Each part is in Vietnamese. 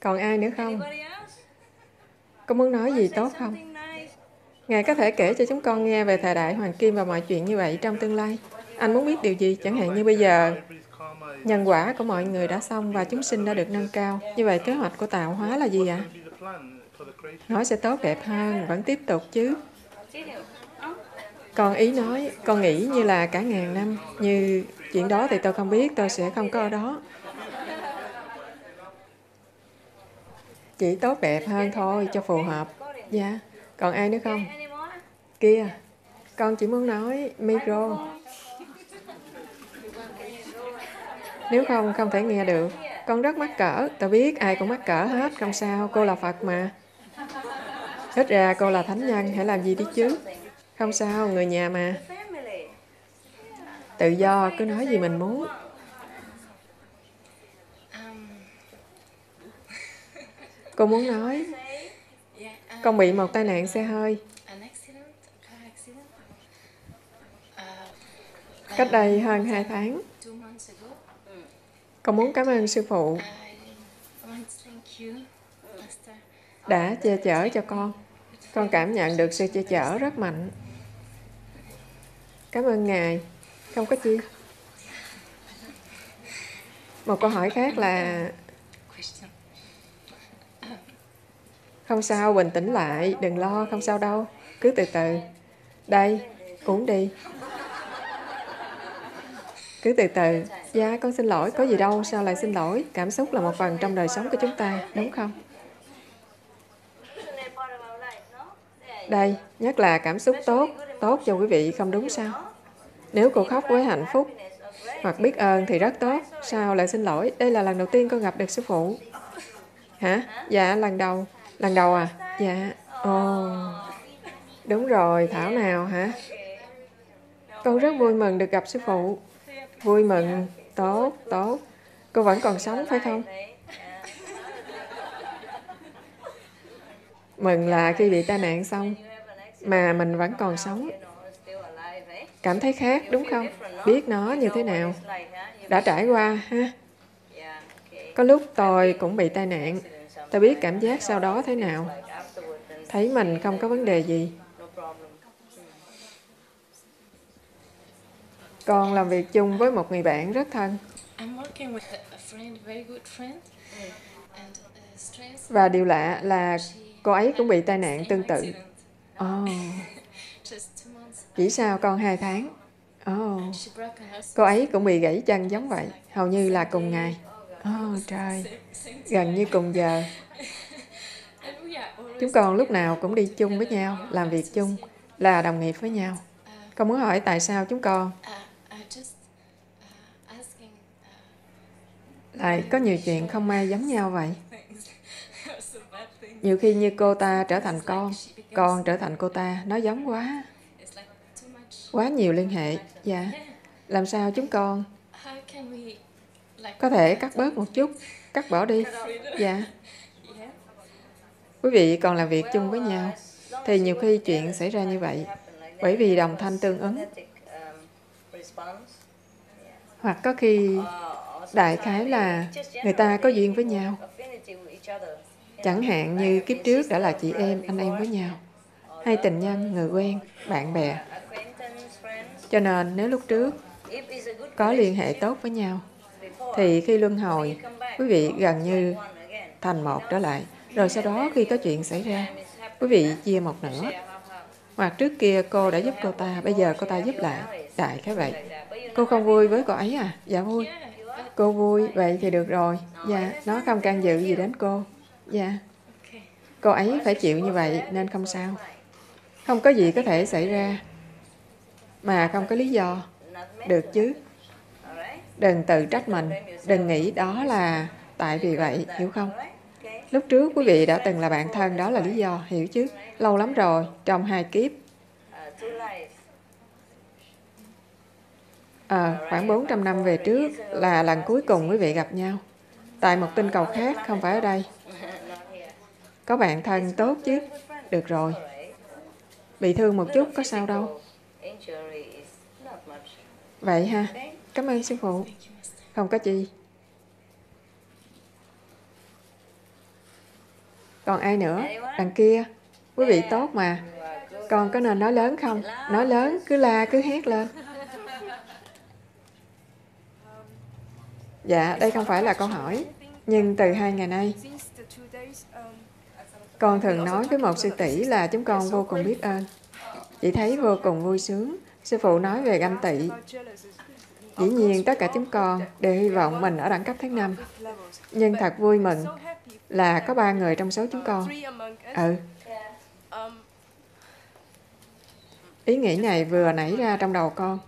Còn ai nữa không? Có muốn nói gì tốt không? Ngài có thể kể cho chúng con nghe về thời đại Hoàng Kim và mọi chuyện như vậy trong tương lai. Anh muốn biết điều gì? Chẳng hạn như bây giờ, nhân quả của mọi người đã xong và chúng sinh đã được nâng cao. Như vậy kế hoạch của tạo hóa là gì ạ? Nó sẽ tốt đẹp hơn, vẫn tiếp tục chứ. Con ý nói, con nghĩ như là cả ngàn năm, như chuyện đó thì tôi không biết, tôi sẽ không có ở đó. Chỉ tốt đẹp hơn thôi, cho phù hợp. Dạ, còn ai nữa không? Kia, con chỉ muốn nói micro. Nếu không, không thể nghe được. Con rất mắc cỡ, tao biết ai cũng mắc cỡ hết, không sao, cô là Phật mà. Ít ra cô là thánh nhân, hãy làm gì đi chứ. Không sao, người nhà mà. Tự do, cứ nói gì mình muốn. Cô muốn nói, con bị một tai nạn xe hơi. Cách đây hơn hai tháng. Con muốn cảm ơn sư phụ đã che chở cho con. Con cảm nhận được sự che chở rất mạnh. Cảm ơn Ngài. Không có chi. Một câu hỏi khác là Không sao, bình tĩnh lại, đừng lo, không sao đâu. Cứ từ từ. Đây, uống đi. Cứ từ từ. Dạ, con xin lỗi, có gì đâu, sao lại xin lỗi? Cảm xúc là một phần trong đời sống của chúng ta, đúng không? Đây, nhất là cảm xúc tốt, tốt cho quý vị, không đúng sao? Nếu cô khóc với hạnh phúc hoặc biết ơn thì rất tốt. Sao lại xin lỗi? Đây là lần đầu tiên con gặp được sư phụ. Hả? Dạ, lần đầu. Lần đầu à? Dạ. Ồ. Đúng rồi, Thảo nào hả? Con rất vui mừng được gặp sư phụ. Vui mừng. Tốt, tốt. Cô vẫn còn sống phải không? Mừng là khi bị tai nạn xong mà mình vẫn còn sống. Cảm thấy khác đúng không? Biết nó như thế nào? Đã trải qua ha? Có lúc tôi cũng bị tai nạn. Tôi biết cảm giác sau đó thế nào. Thấy mình không có vấn đề gì. Con làm việc chung với một người bạn rất thân. Và điều lạ là cô ấy cũng bị tai nạn tương tự. Oh. Chỉ sau con hai tháng. Oh. Cô ấy cũng bị gãy chân giống vậy, hầu như là cùng ngày. Oh, trời, gần như cùng giờ. Chúng con lúc nào cũng đi chung với nhau, làm việc chung, là đồng nghiệp với nhau. Con muốn hỏi tại sao chúng con? Lại có nhiều chuyện không may giống nhau vậy? Nhiều khi như cô ta trở thành con, con trở thành cô ta, nó giống quá. Quá nhiều liên hệ. Dạ. Làm sao chúng con có thể cắt bớt một chút, cắt bỏ đi. Dạ. Quý vị còn làm việc chung với nhau, thì nhiều khi chuyện xảy ra như vậy, bởi vì đồng thanh tương ứng. Hoặc có khi đại khái là người ta có duyên với nhau. Chẳng hạn như kiếp trước đã là chị em, anh em với nhau, hay tình nhân, người quen, bạn bè. Cho nên nếu lúc trước có liên hệ tốt với nhau, thì khi luân hồi, quý vị gần như thành một trở lại. Rồi sau đó khi có chuyện xảy ra, quý vị chia một nửa. Hoặc trước kia cô đã giúp cô ta, bây giờ cô ta giúp lại. Đại khái vậy. Cô không vui với cô ấy à? Dạ vui. Cô vui, vậy thì được rồi. Dạ, nó không can dự gì đến cô. Dạ. Cô ấy phải chịu như vậy nên không sao. Không có gì có thể xảy ra mà không có lý do. Được chứ. Đừng tự trách mình. Đừng nghĩ đó là tại vì vậy, hiểu không? Lúc trước quý vị đã từng là bạn thân, đó là lý do, hiểu chứ? Lâu lắm rồi, trong hai kiếp. À, khoảng 400 năm về trước là lần cuối cùng quý vị gặp nhau. Tại một tinh cầu khác, không phải ở đây. Có bạn thân tốt chứ? Được rồi. Bị thương một chút, có sao đâu. Vậy ha. Cảm ơn sư phụ. Không có chi. Còn ai nữa? Đằng kia. Quý vị tốt mà. Con có nên nói lớn không? Nói lớn, cứ la, cứ hét lên. Dạ, đây không phải là câu hỏi. Nhưng từ hai ngày nay, con thường nói với một sư tỷ là chúng con vô cùng biết ơn. Chị thấy vô cùng vui sướng. Sư phụ nói về ganh tị. Dĩ nhiên, tất cả chúng con đều hy vọng mình ở đẳng cấp thứ năm. Nhưng thật vui mừng là có ba người trong số chúng con. Ừ. Ý nghĩ này vừa nảy ra trong đầu con.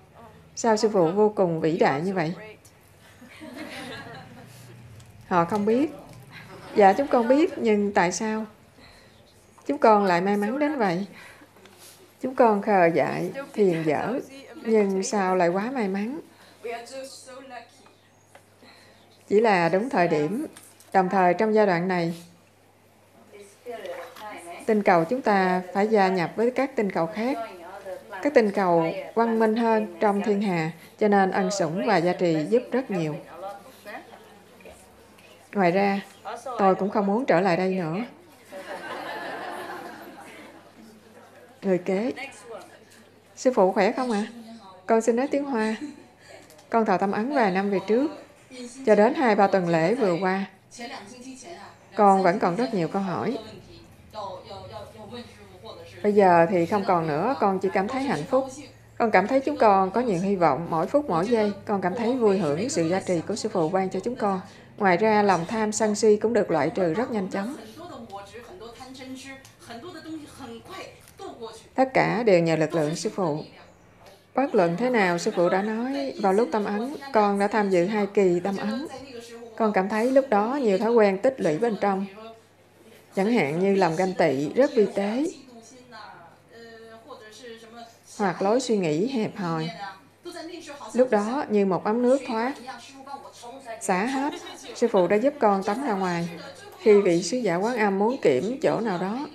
Sao sư phụ vô cùng vĩ đại như vậy? Họ không biết. Dạ chúng con biết, nhưng tại sao? Chúng con lại may mắn đến vậy. Chúng con khờ dại, thiền dở, nhưng sao lại quá may mắn? Chỉ là đúng thời điểm, đồng thời trong giai đoạn này, tinh cầu chúng ta phải gia nhập với các tinh cầu khác. Các tinh cầu văn minh hơn trong thiên hà, cho nên ân sủng và gia trì giúp rất nhiều. Ngoài ra, tôi cũng không muốn trở lại đây nữa. Người kế. Sư phụ khỏe không ạ? À? Con xin nói tiếng Hoa. Con thọ tâm ấn vài năm về trước. Cho đến hai ba tuần lễ vừa qua. Con vẫn còn rất nhiều câu hỏi. Bây giờ thì không còn nữa, con chỉ cảm thấy hạnh phúc. Con cảm thấy chúng con có nhiều hy vọng mỗi phút mỗi giây. Con cảm thấy vui hưởng sự gia trì của sư phụ ban cho chúng con. Ngoài ra, lòng tham sân si cũng được loại trừ rất nhanh chóng. Tất cả đều nhờ lực lượng sư phụ. Bất luận thế nào, sư phụ đã nói, vào lúc tâm ấn, con đã tham dự hai kỳ tâm ấn. Con cảm thấy lúc đó nhiều thói quen tích lũy bên trong. Chẳng hạn như lòng ganh tị, rất vi tế, hoặc lối suy nghĩ hẹp hòi. Lúc đó, như một ấm nước thoát, xả hết, sư phụ đã giúp con tắm ra ngoài. Khi vị sứ giả quán âm muốn kiểm chỗ nào đó,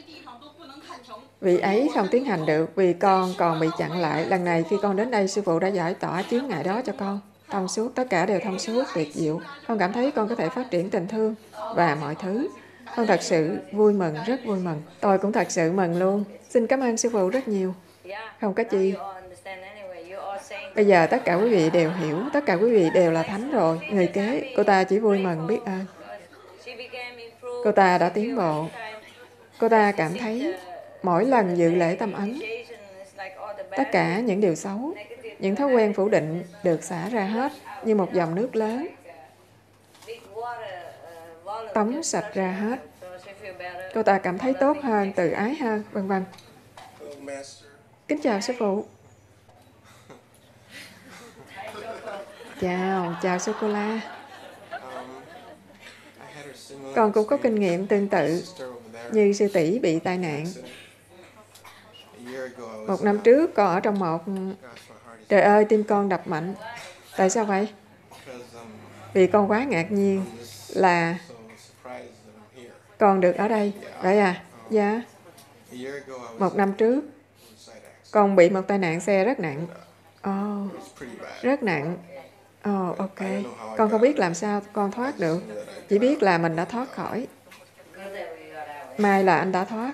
Vị ấy không tiến hành được vì con còn bị chặn lại. Lần này khi con đến đây, sư phụ đã giải tỏa chướng ngại đó cho con. Thông suốt, tất cả đều thông suốt, tuyệt diệu. Con cảm thấy con có thể phát triển tình thương và mọi thứ. Con thật sự vui mừng, rất vui mừng. Tôi cũng thật sự mừng luôn. Xin cảm ơn sư phụ rất nhiều. Không có chi. Bây giờ tất cả quý vị đều hiểu, tất cả quý vị đều là thánh rồi. Người kế, cô ta chỉ vui mừng biết ơn. Cô ta đã tiến bộ. Cô ta cảm thấy mỗi lần dự lễ tâm ấn, tất cả những điều xấu, những thói quen phủ định được xả ra hết như một dòng nước lớn, tống sạch ra hết. Cô ta cảm thấy tốt hơn, tự ái hơn, vân vân. Kính chào sư phụ. Chào, chào sô-cô-la. Con cũng có kinh nghiệm tương tự như sư tỷ bị tai nạn một năm trước con ở trong một... Trời ơi, tim con đập mạnh. Tại sao vậy? Vì con quá ngạc nhiên là con được ở đây. Vậy à? Dạ. Một năm trước, con bị một tai nạn xe rất nặng. Oh, rất nặng. Oh, ok. Con không biết làm sao con thoát được. Chỉ biết là mình đã thoát khỏi. Mai là anh đã thoát.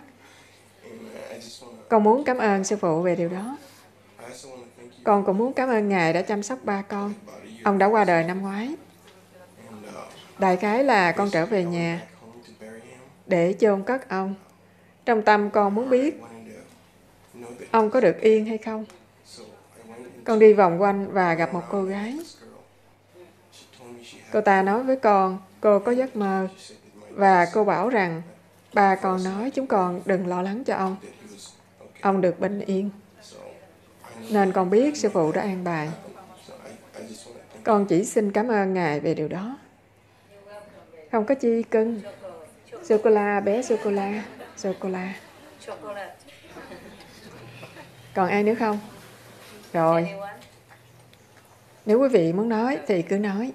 Con muốn cảm ơn sư phụ về điều đó. Con cũng muốn cảm ơn Ngài đã chăm sóc ba con. Ông đã qua đời năm ngoái. Đại khái là con trở về nhà để chôn cất ông. Trong tâm con muốn biết ông có được yên hay không. Con đi vòng quanh và gặp một cô gái. Cô ta nói với con, cô có giấc mơ. Và cô bảo rằng, ba con nói chúng con đừng lo lắng cho ông ông được bình yên. Nên con biết sư phụ đã an bài. Con chỉ xin cảm ơn Ngài về điều đó. Không có chi cưng. Sô-cô-la, bé sô-cô-la, sô-cô-la. Còn ai nữa không? Rồi. Nếu quý vị muốn nói thì cứ nói.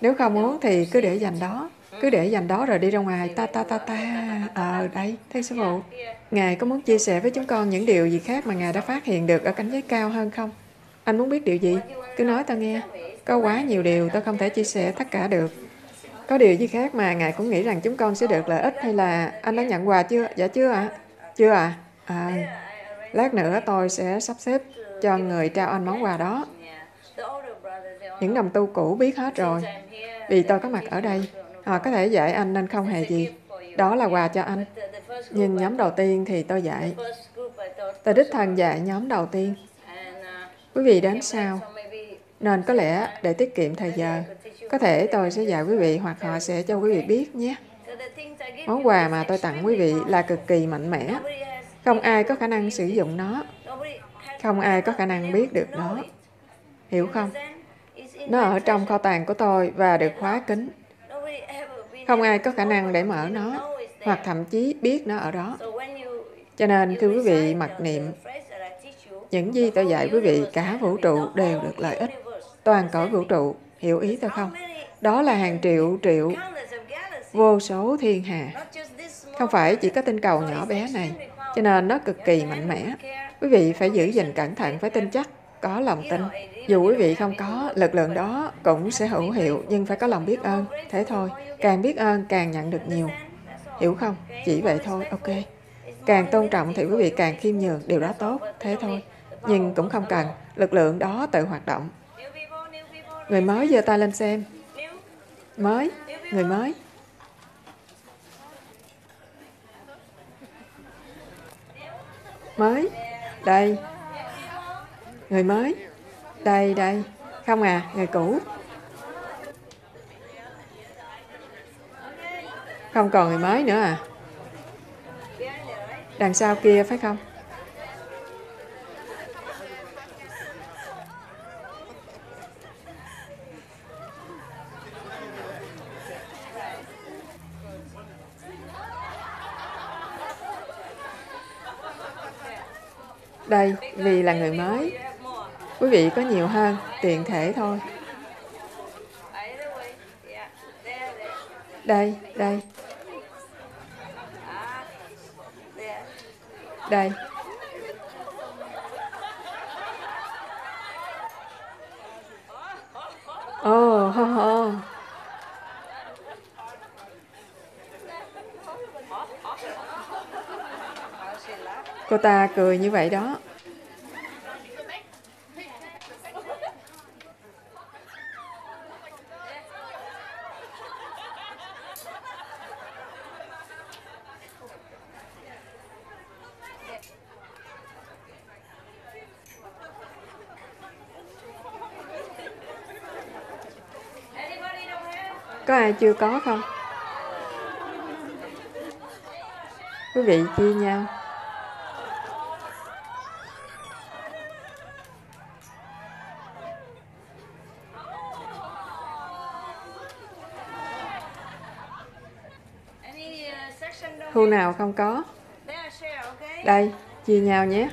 Nếu không muốn thì cứ để dành đó cứ để dành đó rồi đi ra ngoài ta ta ta ta ờ đây thưa sư phụ ngài có muốn chia sẻ với chúng con những điều gì khác mà ngài đã phát hiện được ở cảnh giới cao hơn không anh muốn biết điều gì cứ nói ta nghe có quá nhiều điều tôi không thể chia sẻ tất cả được Có điều gì khác mà Ngài cũng nghĩ rằng chúng con sẽ được lợi ích hay là anh đã nhận quà chưa? Dạ chưa ạ. À? Chưa ạ. À? à, lát nữa tôi sẽ sắp xếp cho người trao anh món quà đó. Những đồng tu cũ biết hết rồi. Vì tôi có mặt ở đây, họ có thể dạy anh nên không hề gì. Đó là quà cho anh. Nhưng nhóm đầu tiên thì tôi dạy. Tôi đích thân dạy nhóm đầu tiên. Quý vị đến sau. Nên có lẽ để tiết kiệm thời giờ, có thể tôi sẽ dạy quý vị hoặc họ sẽ cho quý vị biết nhé. Món quà mà tôi tặng quý vị là cực kỳ mạnh mẽ. Không ai có khả năng sử dụng nó. Không ai có khả năng biết được nó. Hiểu không? Nó ở trong kho tàng của tôi và được khóa kín. Không ai có khả năng để mở nó, hoặc thậm chí biết nó ở đó. Cho nên khi quý vị mặc niệm, những gì tôi dạy quý vị cả vũ trụ đều được lợi ích. Toàn cõi vũ trụ, hiểu ý tôi không? Đó là hàng triệu triệu vô số thiên hà. Không phải chỉ có tinh cầu nhỏ bé này, cho nên nó cực kỳ mạnh mẽ. Quý vị phải giữ gìn cẩn thận, phải tin chắc, có lòng tin. Dù quý vị không có, lực lượng đó cũng sẽ hữu hiệu, nhưng phải có lòng biết ơn. Thế thôi, càng biết ơn càng nhận được nhiều. Hiểu không? Chỉ vậy thôi, ok. Càng tôn trọng thì quý vị càng khiêm nhường, điều đó tốt, thế thôi. Nhưng cũng không cần, lực lượng đó tự hoạt động. Người mới giơ tay lên xem. Mới, người mới. Mới, đây. Người mới, đây, đây. Không à, người cũ. Không còn người mới nữa à? Đằng sau kia phải không? Đây, vì là người mới. Quý vị có nhiều hơn, tiện thể thôi. Đây, đây. Đây. Ồ, oh, ho, ho. Cô ta cười như vậy đó. Có ai chưa có không? Quý vị chia nhau. Khu nào không có? Đây, chia nhau nhé.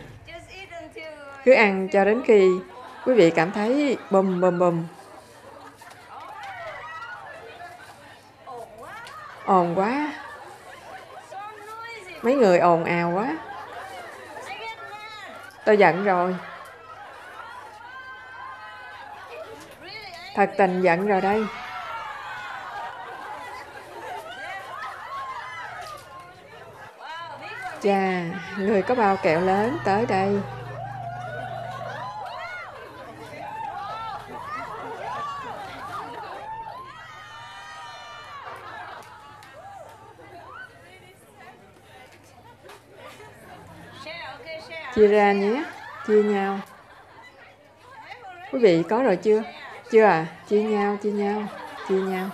Cứ ăn cho đến khi quý vị cảm thấy bùm bùm bùm ồn quá. Mấy người ồn ào quá. Tôi giận rồi. Thật tình giận rồi đây. Chà, người có bao kẹo lớn tới đây. Chia ra nhé. Chia nhau. Quý vị có rồi chưa? Chưa à? Chia nhau chia nhau chia nhau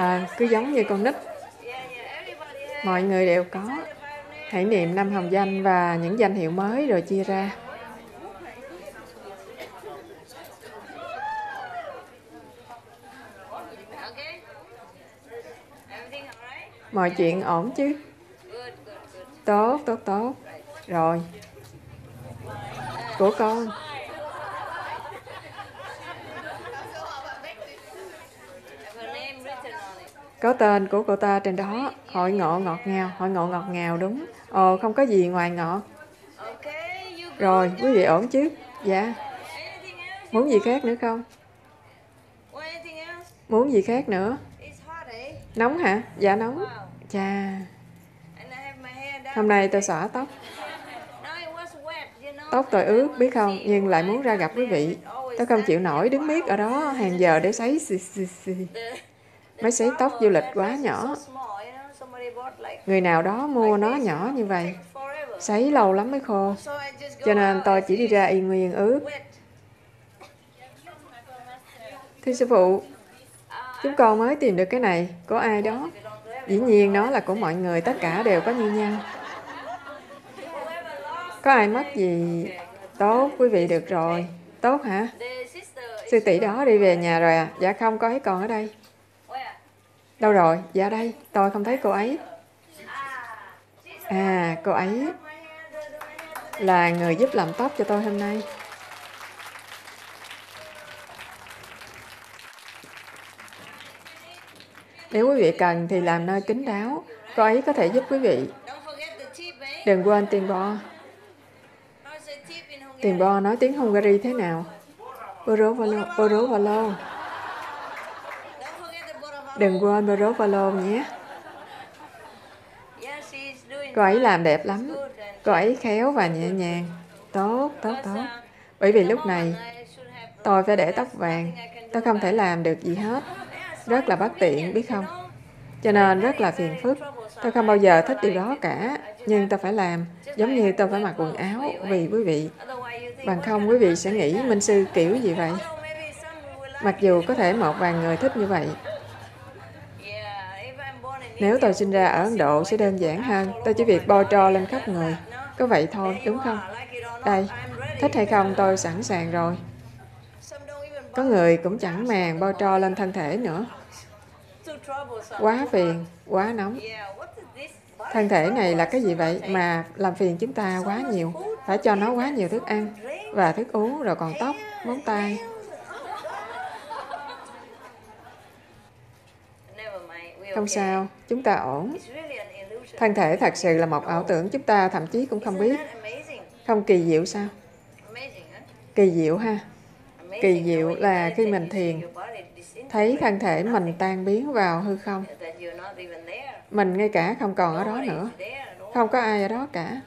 à, cứ giống như con nít. Mọi người đều có hãy niệm năm hồng danh và những danh hiệu mới rồi chia ra. Mọi chuyện ổn chứ? Tốt tốt tốt. Rồi. Của con. Có tên của cô ta trên đó, hội ngộ ngọt ngào, hội ngộ ngọt ngào đúng. Ồ, không có gì ngoài ngọt. Rồi, quý vị ổn chứ? Dạ. Muốn gì khác nữa không? Muốn gì khác nữa? Nóng hả? Dạ nóng. Chà. Hôm nay tôi xõa tóc. Tóc tôi ướt, biết không? Nhưng lại muốn ra gặp quý vị. Tôi không chịu nổi đứng miết ở đó hàng giờ để sấy xì xì xì. Máy sấy tóc du lịch quá nhỏ. Người nào đó mua nó nhỏ như vậy. Sấy lâu lắm mới khô. Cho nên tôi chỉ đi ra y nguyên ướt. Thưa sư phụ, chúng con mới tìm được cái này. Có ai đó? Dĩ nhiên nó là của mọi người, tất cả đều có như nhau. Có ai mất gì? Tốt, quý vị được rồi. Tốt hả? Sư tỷ đó đi về nhà rồi à? Dạ không, có thấy còn ở đây. Đâu rồi? Dạ đây, tôi không thấy cô ấy. À, cô ấy là người giúp làm tóc cho tôi hôm nay. Nếu quý vị cần thì làm nơi kín đáo, cô ấy có thể giúp quý vị. Đừng quên tiền bo. Tiền bo nói tiếng Hungary thế nào? Borovalo, Borovalo. Đừng quên Borovalo nhé. Cô ấy làm đẹp lắm. Cô ấy khéo và nhẹ nhàng. Tốt, tốt, tốt. Bởi vì lúc này, tôi phải để tóc vàng. Tôi không thể làm được gì hết. Rất là bất tiện, biết không? Cho nên rất là phiền phức. Tôi không bao giờ thích điều đó cả. Nhưng tôi phải làm. Giống như tôi phải mặc quần áo vì quý vị. Bằng không quý vị sẽ nghĩ Minh Sư kiểu gì vậy? Mặc dù có thể một vài người thích như vậy. Nếu tôi sinh ra ở Ấn Độ sẽ đơn giản hơn. Tôi chỉ việc bo trò lên khắp người. Có vậy thôi, đúng không? Đây, thích hay không tôi sẵn sàng rồi. Có người cũng chẳng màng bo trò lên thân thể nữa. Quá phiền, quá nóng. Thân thể này là cái gì vậy mà làm phiền chúng ta quá nhiều? Phải cho nó quá nhiều thức ăn và thức uống rồi còn tóc, móng tay. Không sao, chúng ta ổn. Thân thể thật sự là một ảo tưởng chúng ta thậm chí cũng không biết. Không kỳ diệu sao? Kỳ diệu ha. Kỳ diệu là khi mình thiền, thấy thân thể mình tan biến vào hư không. Mình ngay cả không còn ở đó nữa. Không có ai ở đó cả.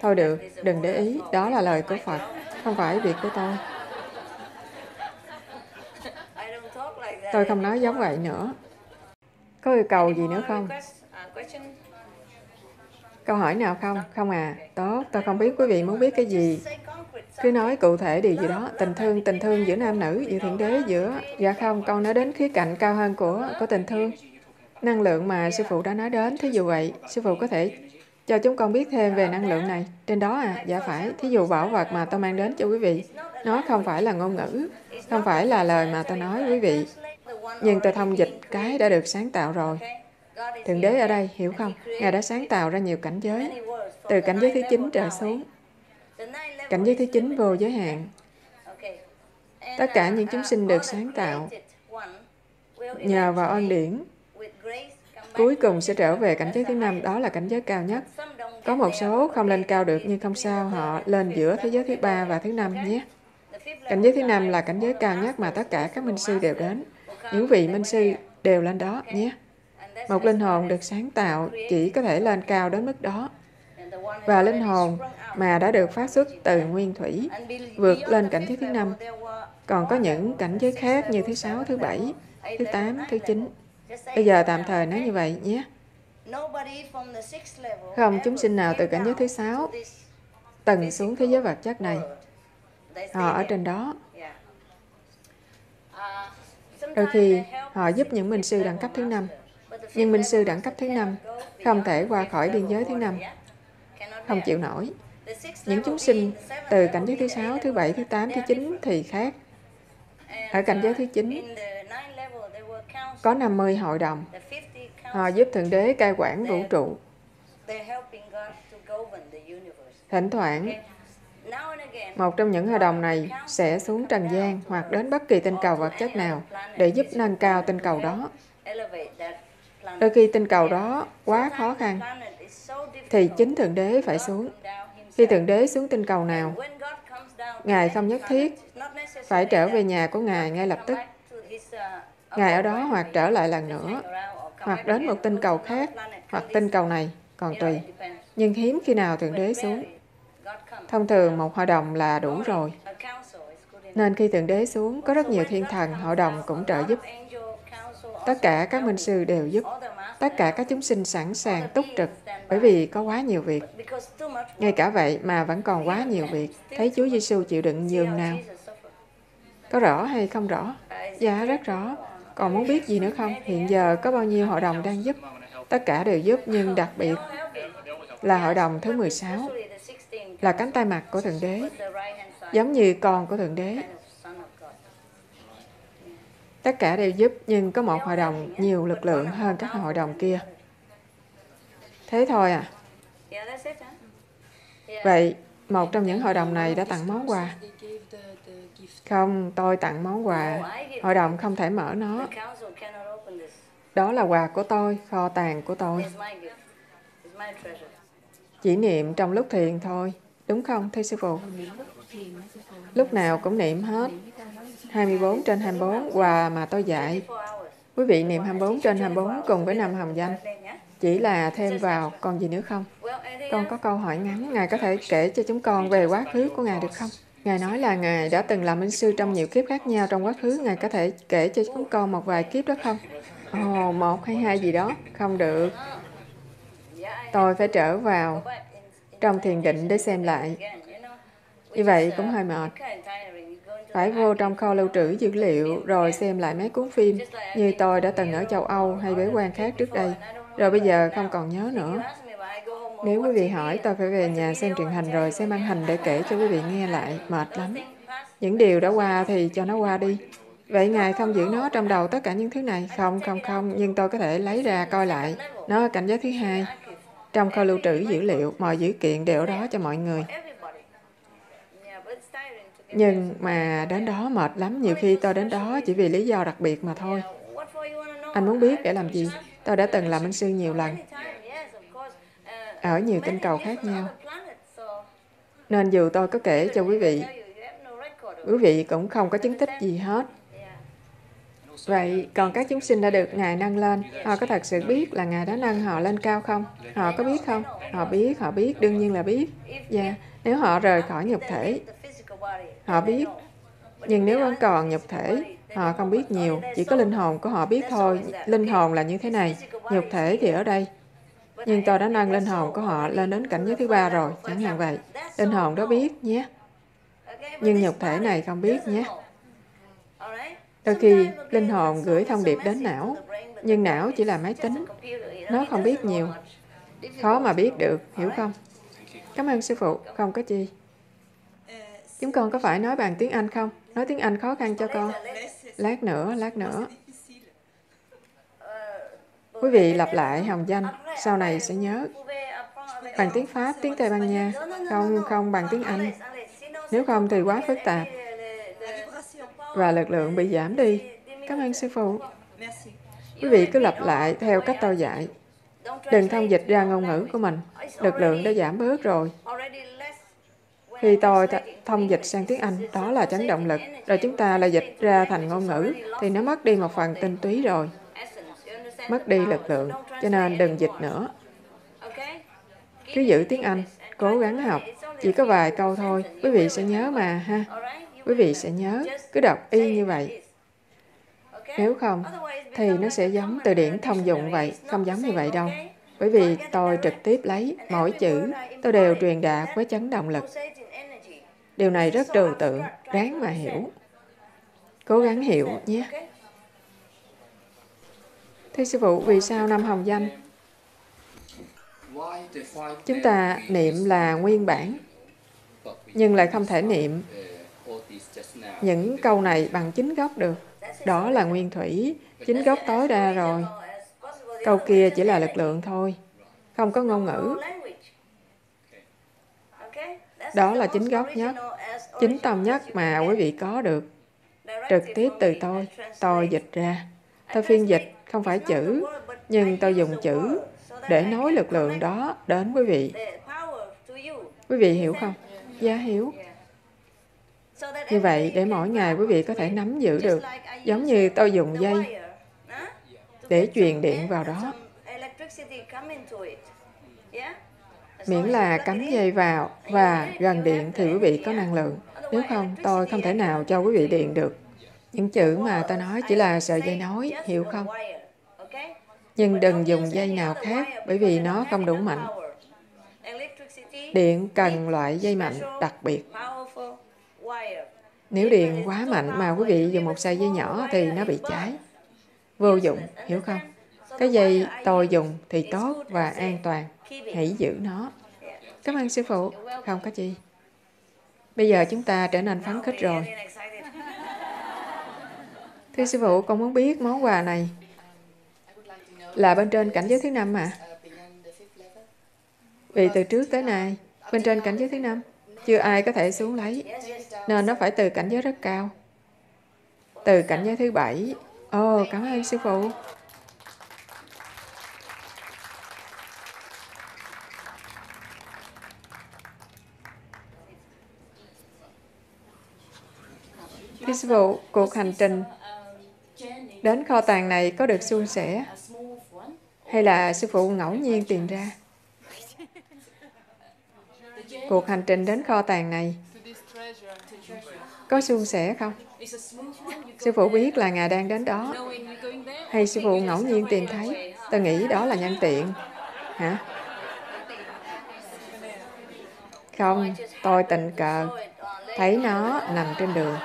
Thôi được, đừng để ý, đó là lời của Phật, không phải việc của tôi. Tôi không nói giống vậy nữa. Có yêu cầu gì nữa không? Câu hỏi nào không? Không à. Tốt, tôi không biết quý vị muốn biết cái gì. Cứ nói cụ thể điều gì đó. Tình thương, tình thương giữa nam nữ, giữa thiện đế, giữa... Dạ không, con nói đến khía cạnh cao hơn của của tình thương. Năng lượng mà sư phụ đã nói đến, thí dụ vậy, sư phụ có thể cho chúng con biết thêm về năng lượng này. Trên đó à, dạ phải, thí dụ bảo vật mà tôi mang đến cho quý vị. Nó không phải là ngôn ngữ, không phải là lời mà tôi nói quý vị. Nhưng tôi thông dịch cái đã được sáng tạo rồi. Thượng đế ở đây, hiểu không? Ngài đã sáng tạo ra nhiều cảnh giới. Từ cảnh giới thứ 9 trở xuống. Cảnh giới thứ 9 vô giới hạn. Tất cả những chúng sinh được sáng tạo nhờ vào ân điển cuối cùng sẽ trở về cảnh giới thứ năm, đó là cảnh giới cao nhất. Có một số không lên cao được nhưng không sao, họ lên giữa thế giới thứ ba và thứ năm nhé. Cảnh giới thứ năm là cảnh giới cao nhất mà tất cả các minh sư đều đến. Những vị minh sư đều lên đó nhé. Một linh hồn được sáng tạo chỉ có thể lên cao đến mức đó. Và linh hồn mà đã được phát xuất từ nguyên thủy vượt lên cảnh giới thứ năm. Còn có những cảnh giới khác như thứ sáu, thứ bảy, thứ tám, thứ chín. Bây giờ tạm thời nói như vậy nhé. Không chúng sinh nào từ cảnh giới thứ sáu tầng xuống thế giới vật chất này. Họ ở trên đó. Đôi khi họ giúp những minh sư đẳng cấp thứ năm. Nhưng minh sư đẳng cấp thứ năm không thể qua khỏi biên giới thứ năm. Không chịu nổi. Những chúng sinh từ cảnh giới thứ sáu, thứ bảy, thứ tám, thứ chín thì khác. Ở cảnh giới thứ chín có 50 hội đồng. Họ giúp Thượng Đế cai quản vũ trụ. Thỉnh thoảng, một trong những hợp đồng này sẽ xuống trần gian hoặc đến bất kỳ tinh cầu vật chất nào để giúp nâng cao tinh cầu đó. Đôi khi tinh cầu đó quá khó khăn, thì chính Thượng Đế phải xuống. Khi Thượng Đế xuống tinh cầu nào, Ngài không nhất thiết phải trở về nhà của Ngài ngay lập tức. Ngài ở đó hoặc trở lại lần nữa, hoặc đến một tinh cầu khác, hoặc tinh cầu này, còn tùy. Nhưng hiếm khi nào Thượng Đế xuống. Thông thường một hội đồng là đủ rồi. Nên khi Thượng Đế xuống, có rất nhiều thiên thần, hội đồng cũng trợ giúp. Tất cả các minh sư đều giúp. Tất cả các chúng sinh sẵn sàng túc trực bởi vì có quá nhiều việc. Ngay cả vậy mà vẫn còn quá nhiều việc. Thấy Chúa Giêsu chịu đựng nhường nào? Có rõ hay không rõ? Dạ, rất rõ. Còn muốn biết gì nữa không? Hiện giờ có bao nhiêu hội đồng đang giúp? Tất cả đều giúp, nhưng đặc biệt là hội đồng thứ 16 là cánh tay mặt của Thượng Đế, giống như con của Thượng Đế. Tất cả đều giúp, nhưng có một hội đồng nhiều lực lượng hơn các hội đồng kia. Thế thôi à? Vậy, một trong những hội đồng này đã tặng món quà. Không, tôi tặng món quà. Hội đồng không thể mở nó. Đó là quà của tôi, kho tàng của tôi. Chỉ niệm trong lúc thiền thôi. Đúng không, thưa sư phụ? Lúc nào cũng niệm hết. 24 trên 24 quà mà tôi dạy. Quý vị niệm 24 trên 24 cùng với năm hồng danh. Chỉ là thêm vào, còn gì nữa không? Con có câu hỏi ngắn, Ngài có thể kể cho chúng con về quá khứ của Ngài được không? Ngài nói là Ngài đã từng làm minh sư trong nhiều kiếp khác nhau trong quá khứ. Ngài có thể kể cho chúng con một vài kiếp đó không? Ồ, oh, một hay hai gì đó. Không được. Tôi phải trở vào trong thiền định để xem lại. Như vậy cũng hơi mệt. Phải vô trong kho lưu trữ dữ liệu rồi xem lại mấy cuốn phim như tôi đã từng ở châu Âu hay với quan khác trước đây. Rồi bây giờ không còn nhớ nữa. Nếu quý vị hỏi, tôi phải về nhà xem truyền hình rồi xem ăn hình để kể cho quý vị nghe lại. Mệt lắm. Những điều đã qua thì cho nó qua đi. Vậy Ngài không giữ nó trong đầu tất cả những thứ này? Không, không, không. Nhưng tôi có thể lấy ra coi lại. Nó ở cảnh giới thứ hai. Trong kho lưu trữ dữ liệu, mọi dữ kiện đều ở đó cho mọi người. Nhưng mà đến đó mệt lắm, nhiều khi tôi đến đó chỉ vì lý do đặc biệt mà thôi. Anh muốn biết để làm gì? Tôi đã từng làm minh sư nhiều lần. Ở nhiều tinh cầu khác nhau. Nên dù tôi có kể cho quý vị, quý vị cũng không có chứng tích gì hết. Vậy còn các chúng sinh đã được Ngài nâng lên, họ có thật sự biết là Ngài đã nâng họ lên cao không? Họ có biết không? Họ biết, họ biết, đương nhiên là biết. Dạ, yeah. nếu họ rời khỏi nhục thể, họ biết. Nhưng nếu vẫn còn nhục thể, họ không biết nhiều, chỉ có linh hồn của họ biết thôi. Linh hồn là như thế này, nhục thể thì ở đây. Nhưng tôi đã nâng linh hồn của họ lên đến cảnh giới thứ ba rồi, chẳng hạn vậy. Linh hồn đó biết nhé. Nhưng nhục thể này không biết nhé. Đôi khi, linh hồn gửi thông điệp đến não, nhưng não chỉ là máy tính. Nó không biết nhiều. Khó mà biết được, hiểu không? Cảm ơn sư phụ, không có chi. Chúng con có phải nói bằng tiếng Anh không? Nói tiếng Anh khó khăn cho con. Lát nữa, lát nữa. Quý vị lặp lại hồng danh, sau này sẽ nhớ. Bằng tiếng Pháp, tiếng Tây Ban Nha, không, không bằng tiếng Anh. Nếu không thì quá phức tạp và lực lượng bị giảm đi. Cảm ơn sư phụ. Quý vị cứ lặp lại theo cách tôi dạy. Đừng thông dịch ra ngôn ngữ của mình. Lực lượng đã giảm bớt rồi. Khi tôi thông dịch sang tiếng Anh, đó là chấn động lực. Rồi chúng ta lại dịch ra thành ngôn ngữ, thì nó mất đi một phần tinh túy rồi. Mất đi lực lượng, cho nên đừng dịch nữa. Cứ giữ tiếng Anh, cố gắng học. Chỉ có vài câu thôi, quý vị sẽ nhớ mà ha. Quý vị sẽ nhớ, cứ đọc y như vậy. Nếu không, thì nó sẽ giống từ điển thông dụng vậy, không giống như vậy đâu. Bởi vì tôi trực tiếp lấy mỗi chữ, tôi đều truyền đạt với chấn động lực. Điều này rất trừu tượng, ráng mà hiểu. Cố gắng hiểu nhé. Thưa sư phụ, vì sao năm hồng danh? Chúng ta niệm là nguyên bản, nhưng lại không thể niệm những câu này bằng chính gốc được. Đó là nguyên thủy, chính gốc tối đa rồi. Câu kia chỉ là lực lượng thôi, không có ngôn ngữ. Đó là chính gốc nhất, chính tâm nhất mà quý vị có được. Trực tiếp từ tôi, tôi dịch ra. Tôi phiên dịch không phải chữ, nhưng tôi dùng chữ để nói lực lượng đó đến quý vị. Quý vị hiểu không? Dạ hiểu. Như vậy, để mỗi ngày quý vị có thể nắm giữ được, giống như tôi dùng dây để truyền điện vào đó. Miễn là cắm dây vào và gần điện thì quý vị có năng lượng. Nếu không, tôi không thể nào cho quý vị điện được. Những chữ mà tôi nói chỉ là sợi dây nói, hiểu không? Nhưng đừng dùng dây nào khác bởi vì nó không đủ mạnh. Điện cần loại dây mạnh đặc biệt. Nếu điện quá mạnh mà quý vị dùng một sợi dây nhỏ thì nó bị cháy. Vô dụng, hiểu không? Cái dây tôi dùng thì tốt và an toàn. Hãy giữ nó. Cảm ơn sư phụ. Không có gì. Bây giờ chúng ta trở nên phấn khích rồi. Thưa sư phụ, con muốn biết món quà này là bên trên cảnh giới thứ năm à? Vì từ trước tới nay, bên trên cảnh giới thứ năm, chưa ai có thể xuống lấy. Nên nó phải từ cảnh giới rất cao. Từ cảnh giới thứ bảy. Ồ, oh, cảm ơn sư phụ. Thưa sư phụ, cuộc hành trình đến kho tàng này có được suôn sẻ hay là sư phụ ngẫu nhiên tìm ra? Cuộc hành trình đến kho tàng này có suôn sẻ không? Sư phụ biết là Ngài đang đến đó. Hay sư phụ ngẫu nhiên tìm thấy? Tôi nghĩ đó là nhân tiện. Hả? Không, tôi tình cờ thấy nó nằm trên đường.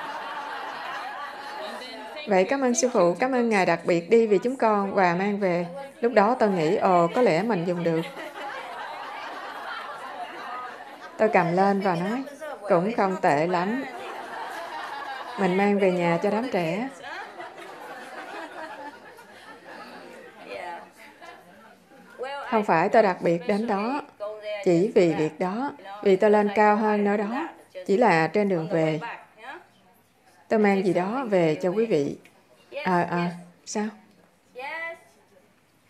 Vậy cảm ơn sư phụ, cảm ơn Ngài đặc biệt đi vì chúng con và mang về. Lúc đó tôi nghĩ, ồ, có lẽ mình dùng được. Tôi cầm lên và nói, cũng không tệ lắm. Mình mang về nhà cho đám trẻ. Không phải tôi đặc biệt đến đó, chỉ vì việc đó, vì tôi lên cao hơn nơi đó, chỉ là trên đường về. Tôi mang gì đó về cho quý vị. Ờ, à, à, sao?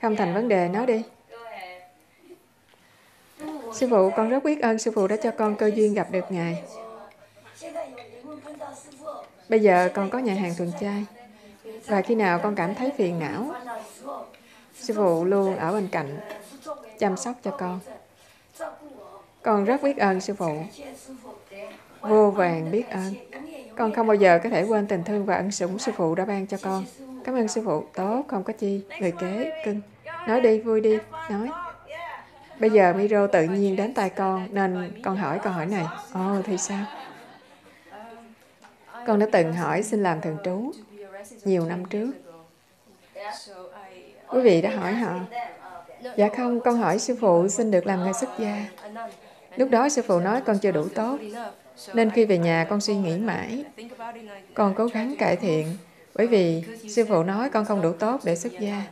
Không thành vấn đề, nói đi. Sư phụ, con rất biết ơn sư phụ đã cho con cơ duyên gặp được Ngài. Bây giờ con có nhà hàng thuần chay. Và khi nào con cảm thấy phiền não, sư phụ luôn ở bên cạnh, chăm sóc cho con. Con rất biết ơn sư phụ. Vô vàng biết ơn. Con không bao giờ có thể quên tình thương và ân sủng sư phụ đã ban cho con. Cảm ơn sư phụ. Tốt, không có chi. Người kế, cưng. Nói đi, vui đi. Nói. Bây giờ Miro tự nhiên đến tay con, nên con hỏi câu hỏi này. Ồ, oh, thì sao? Con đã từng hỏi xin làm thường trú nhiều năm trước. Quý vị đã hỏi họ. Dạ không, con hỏi sư phụ xin được làm người xuất gia. Lúc đó sư phụ nói con chưa đủ tốt. Nên khi về nhà con suy nghĩ mãi. Con cố gắng cải thiện. Bởi vì sư phụ nói con không đủ tốt để xuất gia.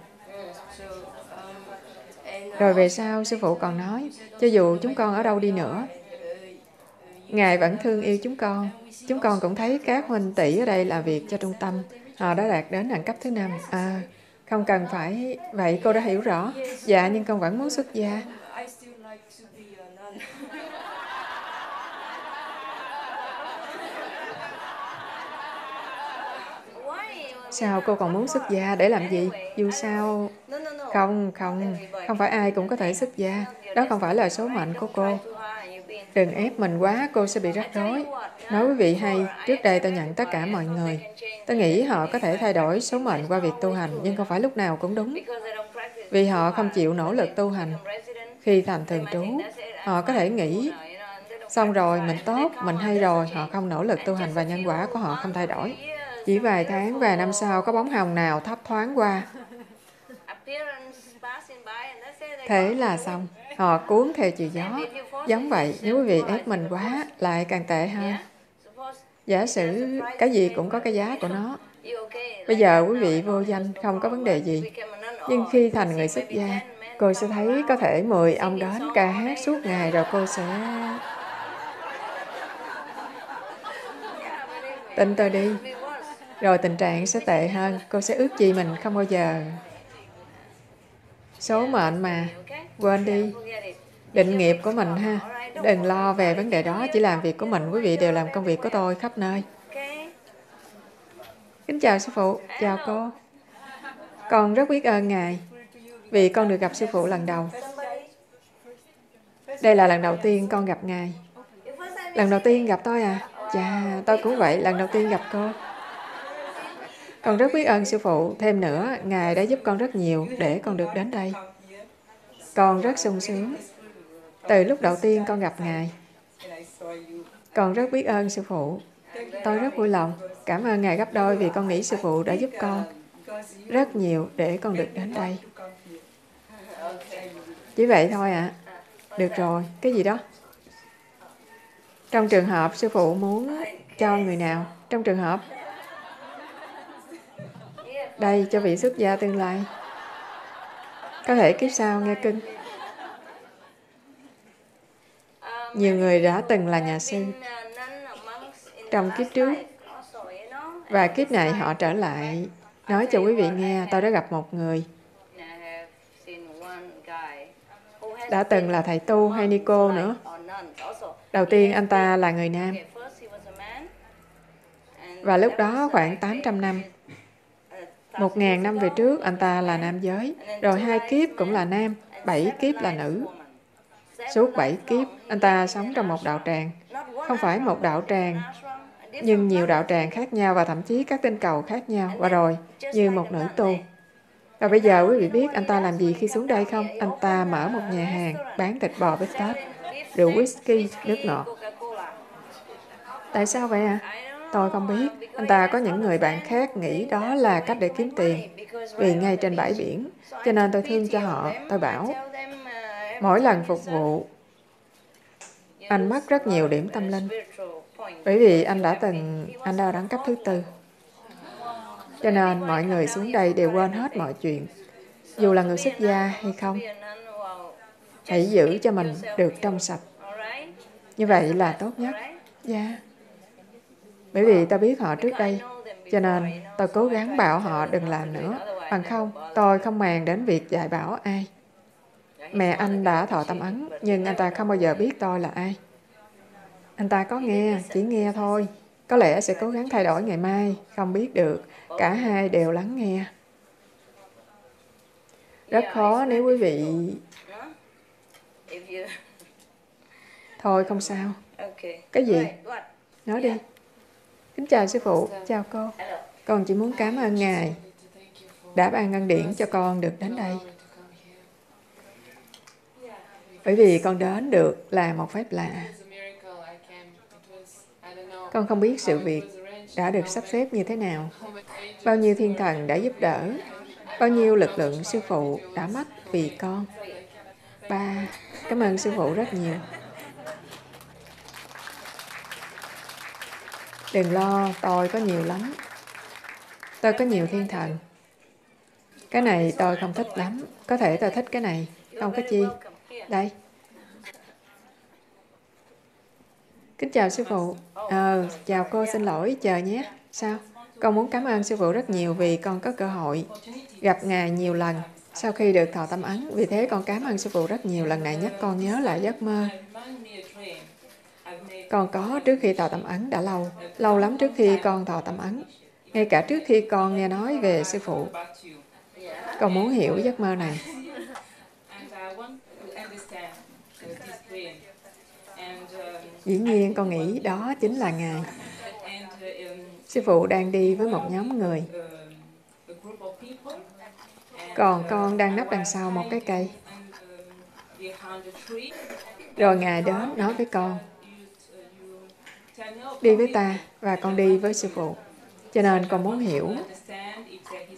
Rồi về sau, sư phụ còn nói, cho dù chúng con ở đâu đi nữa, Ngài vẫn thương yêu chúng con. Chúng con cũng thấy các huynh tỷ ở đây làm việc cho trung tâm. Họ đã đạt đến đẳng cấp thứ năm. À, không cần phải... Vậy cô đã hiểu rõ. Dạ, nhưng con vẫn muốn xuất gia. Sao cô còn muốn xuất gia để làm gì? Dù sao... Không, không, không phải ai cũng có thể xuất gia. Đó không phải là số mệnh của cô. Đừng ép mình quá, cô sẽ bị rắc rối. Nói quý vị hay, trước đây tôi nhận tất cả mọi người. Tôi nghĩ họ có thể thay đổi số mệnh qua việc tu hành, nhưng không phải lúc nào cũng đúng. Vì họ không chịu nỗ lực tu hành. Khi thành thường trú, họ có thể nghĩ, xong rồi, mình tốt, mình hay rồi, họ không nỗ lực tu hành và nhân quả của họ không thay đổi. Chỉ vài tháng, vài năm sau, có bóng hồng nào thấp thoáng qua. Thế là xong. Họ cuốn theo chiều gió. Giống vậy, nếu quý vị ép mình quá, lại càng tệ hơn. Giả sử cái gì cũng có cái giá của nó. Bây giờ quý vị vô danh, không có vấn đề gì. Nhưng khi thành người xuất gia, cô sẽ thấy có thể 10 ông đến ca hát suốt ngày rồi cô sẽ... Tin tôi đi. Rồi tình trạng sẽ tệ hơn. Cô sẽ ước gì mình không bao giờ. Số mệnh mà. Quên đi. Định nghiệp của mình ha. Đừng lo về vấn đề đó. Chỉ làm việc của mình. Quý vị đều làm công việc của tôi khắp nơi. Kính chào sư phụ. Chào cô. Con rất biết ơn Ngài vì con được gặp sư phụ lần đầu. Đây là lần đầu tiên con gặp Ngài. Lần đầu tiên gặp tôi à? Chà, tôi cũng vậy, lần đầu tiên gặp cô. Con rất biết ơn sư phụ. Thêm nữa, Ngài đã giúp con rất nhiều để con được đến đây. Con rất sung sướng. Từ lúc đầu tiên con gặp Ngài, con rất biết ơn sư phụ. Tôi rất vui lòng. Cảm ơn Ngài gấp đôi vì con nghĩ sư phụ đã giúp con rất nhiều để con được đến đây. Chỉ vậy thôi ạ. À. Được rồi, cái gì đó? Trong trường hợp sư phụ muốn cho người nào? Trong trường hợp đây, cho vị xuất gia tương lai. Có thể kiếp sau nghe kinh. Nhiều người đã từng là nhà sư trong kiếp trước, và kiếp này họ trở lại, nói cho quý vị nghe, tôi đã gặp một người đã từng là thầy tu hay ni cô nữa. Đầu tiên anh ta là người nam. Và lúc đó khoảng 800 năm. Một ngàn năm về trước anh ta là nam giới. Rồi hai kiếp cũng là nam, bảy kiếp là nữ. Suốt bảy kiếp, anh ta sống trong một đạo tràng. Không phải một đạo tràng, nhưng nhiều đạo tràng khác nhau và thậm chí các tinh cầu khác nhau. Và rồi, như một nữ tu. Và bây giờ quý vị biết anh ta làm gì khi xuống đây không? Anh ta mở một nhà hàng bán thịt bò bít tết, rượu whisky, nước ngọt. Tại sao vậy à? Tôi không biết. Anh ta có những người bạn khác nghĩ đó là cách để kiếm tiền. Vì ngay trên bãi biển. Cho nên tôi thương cho họ. Tôi bảo, mỗi lần phục vụ, anh mất rất nhiều điểm tâm linh. Bởi vì anh đã từng, anh đã đẳng cấp thứ tư. Cho nên mọi người xuống đây đều quên hết mọi chuyện, dù là người xuất gia hay không. Hãy giữ cho mình được trong sạch. Như vậy là tốt nhất. Dạ. Yeah. Bởi vì tôi biết họ trước đây, cho nên tôi cố gắng bảo họ đừng làm nữa. Bằng không, tôi không màng đến việc dạy bảo ai. Mẹ anh đã thọ tâm ấn, nhưng anh ta không bao giờ biết tôi là ai. Anh ta có nghe, chỉ nghe thôi. Có lẽ sẽ cố gắng thay đổi ngày mai, không biết được. Cả hai đều lắng nghe. Rất khó nếu quý vị... Thôi không sao. Cái gì? Nói đi. Kính chào sư phụ, chào cô. Con chỉ muốn cảm ơn Ngài đã ban ngân điển cho con được đến đây. Bởi vì con đến được là một phép lạ. Con không biết sự việc đã được sắp xếp như thế nào. Bao nhiêu thiên thần đã giúp đỡ, bao nhiêu lực lượng sư phụ đã mất vì con. Ba, cảm ơn sư phụ rất nhiều. Đừng lo, tôi có nhiều lắm. Tôi có nhiều thiên thần. Cái này tôi không thích lắm. Có thể tôi thích cái này. Không có chi. Đây. Kính chào sư phụ. Ờ, chào cô, xin lỗi, chờ nhé. Sao? Con muốn cảm ơn sư phụ rất nhiều vì con có cơ hội gặp Ngài nhiều lần sau khi được thọ tâm ấn. Vì thế con cảm ơn sư phụ rất nhiều. Lần này nhắc con nhớ lại giấc mơ. Con có trước khi thọ tâm ấn đã lâu, lâu lắm trước khi con thọ tâm ấn. Ngay cả trước khi con nghe nói về sư phụ. Con muốn hiểu giấc mơ này. Dĩ nhiên con nghĩ đó chính là Ngài. Sư phụ đang đi với một nhóm người. Còn con đang nấp đằng sau một cái cây. Rồi Ngài đến nói với con, đi với ta và con đi với sư phụ. Cho nên con muốn hiểu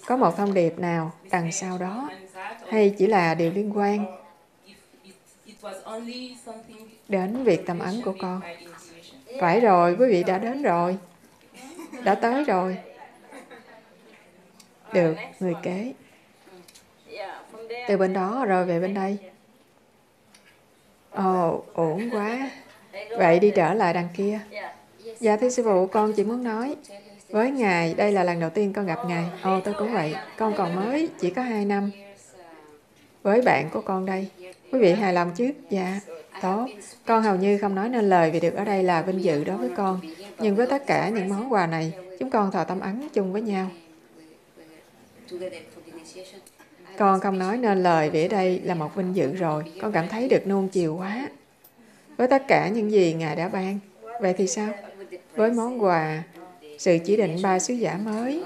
có một thông điệp nào đằng sau đó hay chỉ là điều liên quan đến việc tâm ấn của con. Phải rồi, quý vị đã đến rồi. Đã tới rồi. Được, người kế. Từ bên đó rồi về bên đây. Ồ, oh, ổn quá. Vậy đi trở lại đằng kia. Dạ thưa sư phụ, con chỉ muốn nói với Ngài, đây là lần đầu tiên con gặp Ngài. Ồ, tôi cũng vậy. Con còn mới, chỉ có hai năm. Với bạn của con đây. Quý vị hài lòng chứ? Dạ, tốt. Con hầu như không nói nên lời vì được ở đây là vinh dự đối với con. Nhưng với tất cả những món quà này, chúng con thọ tâm ấn chung với nhau. Con không nói nên lời vì ở đây là một vinh dự rồi. Con cảm thấy được nuông chiều quá. Với tất cả những gì Ngài đã ban. Vậy thì sao? Với món quà, sự chỉ định ba sứ giả mới,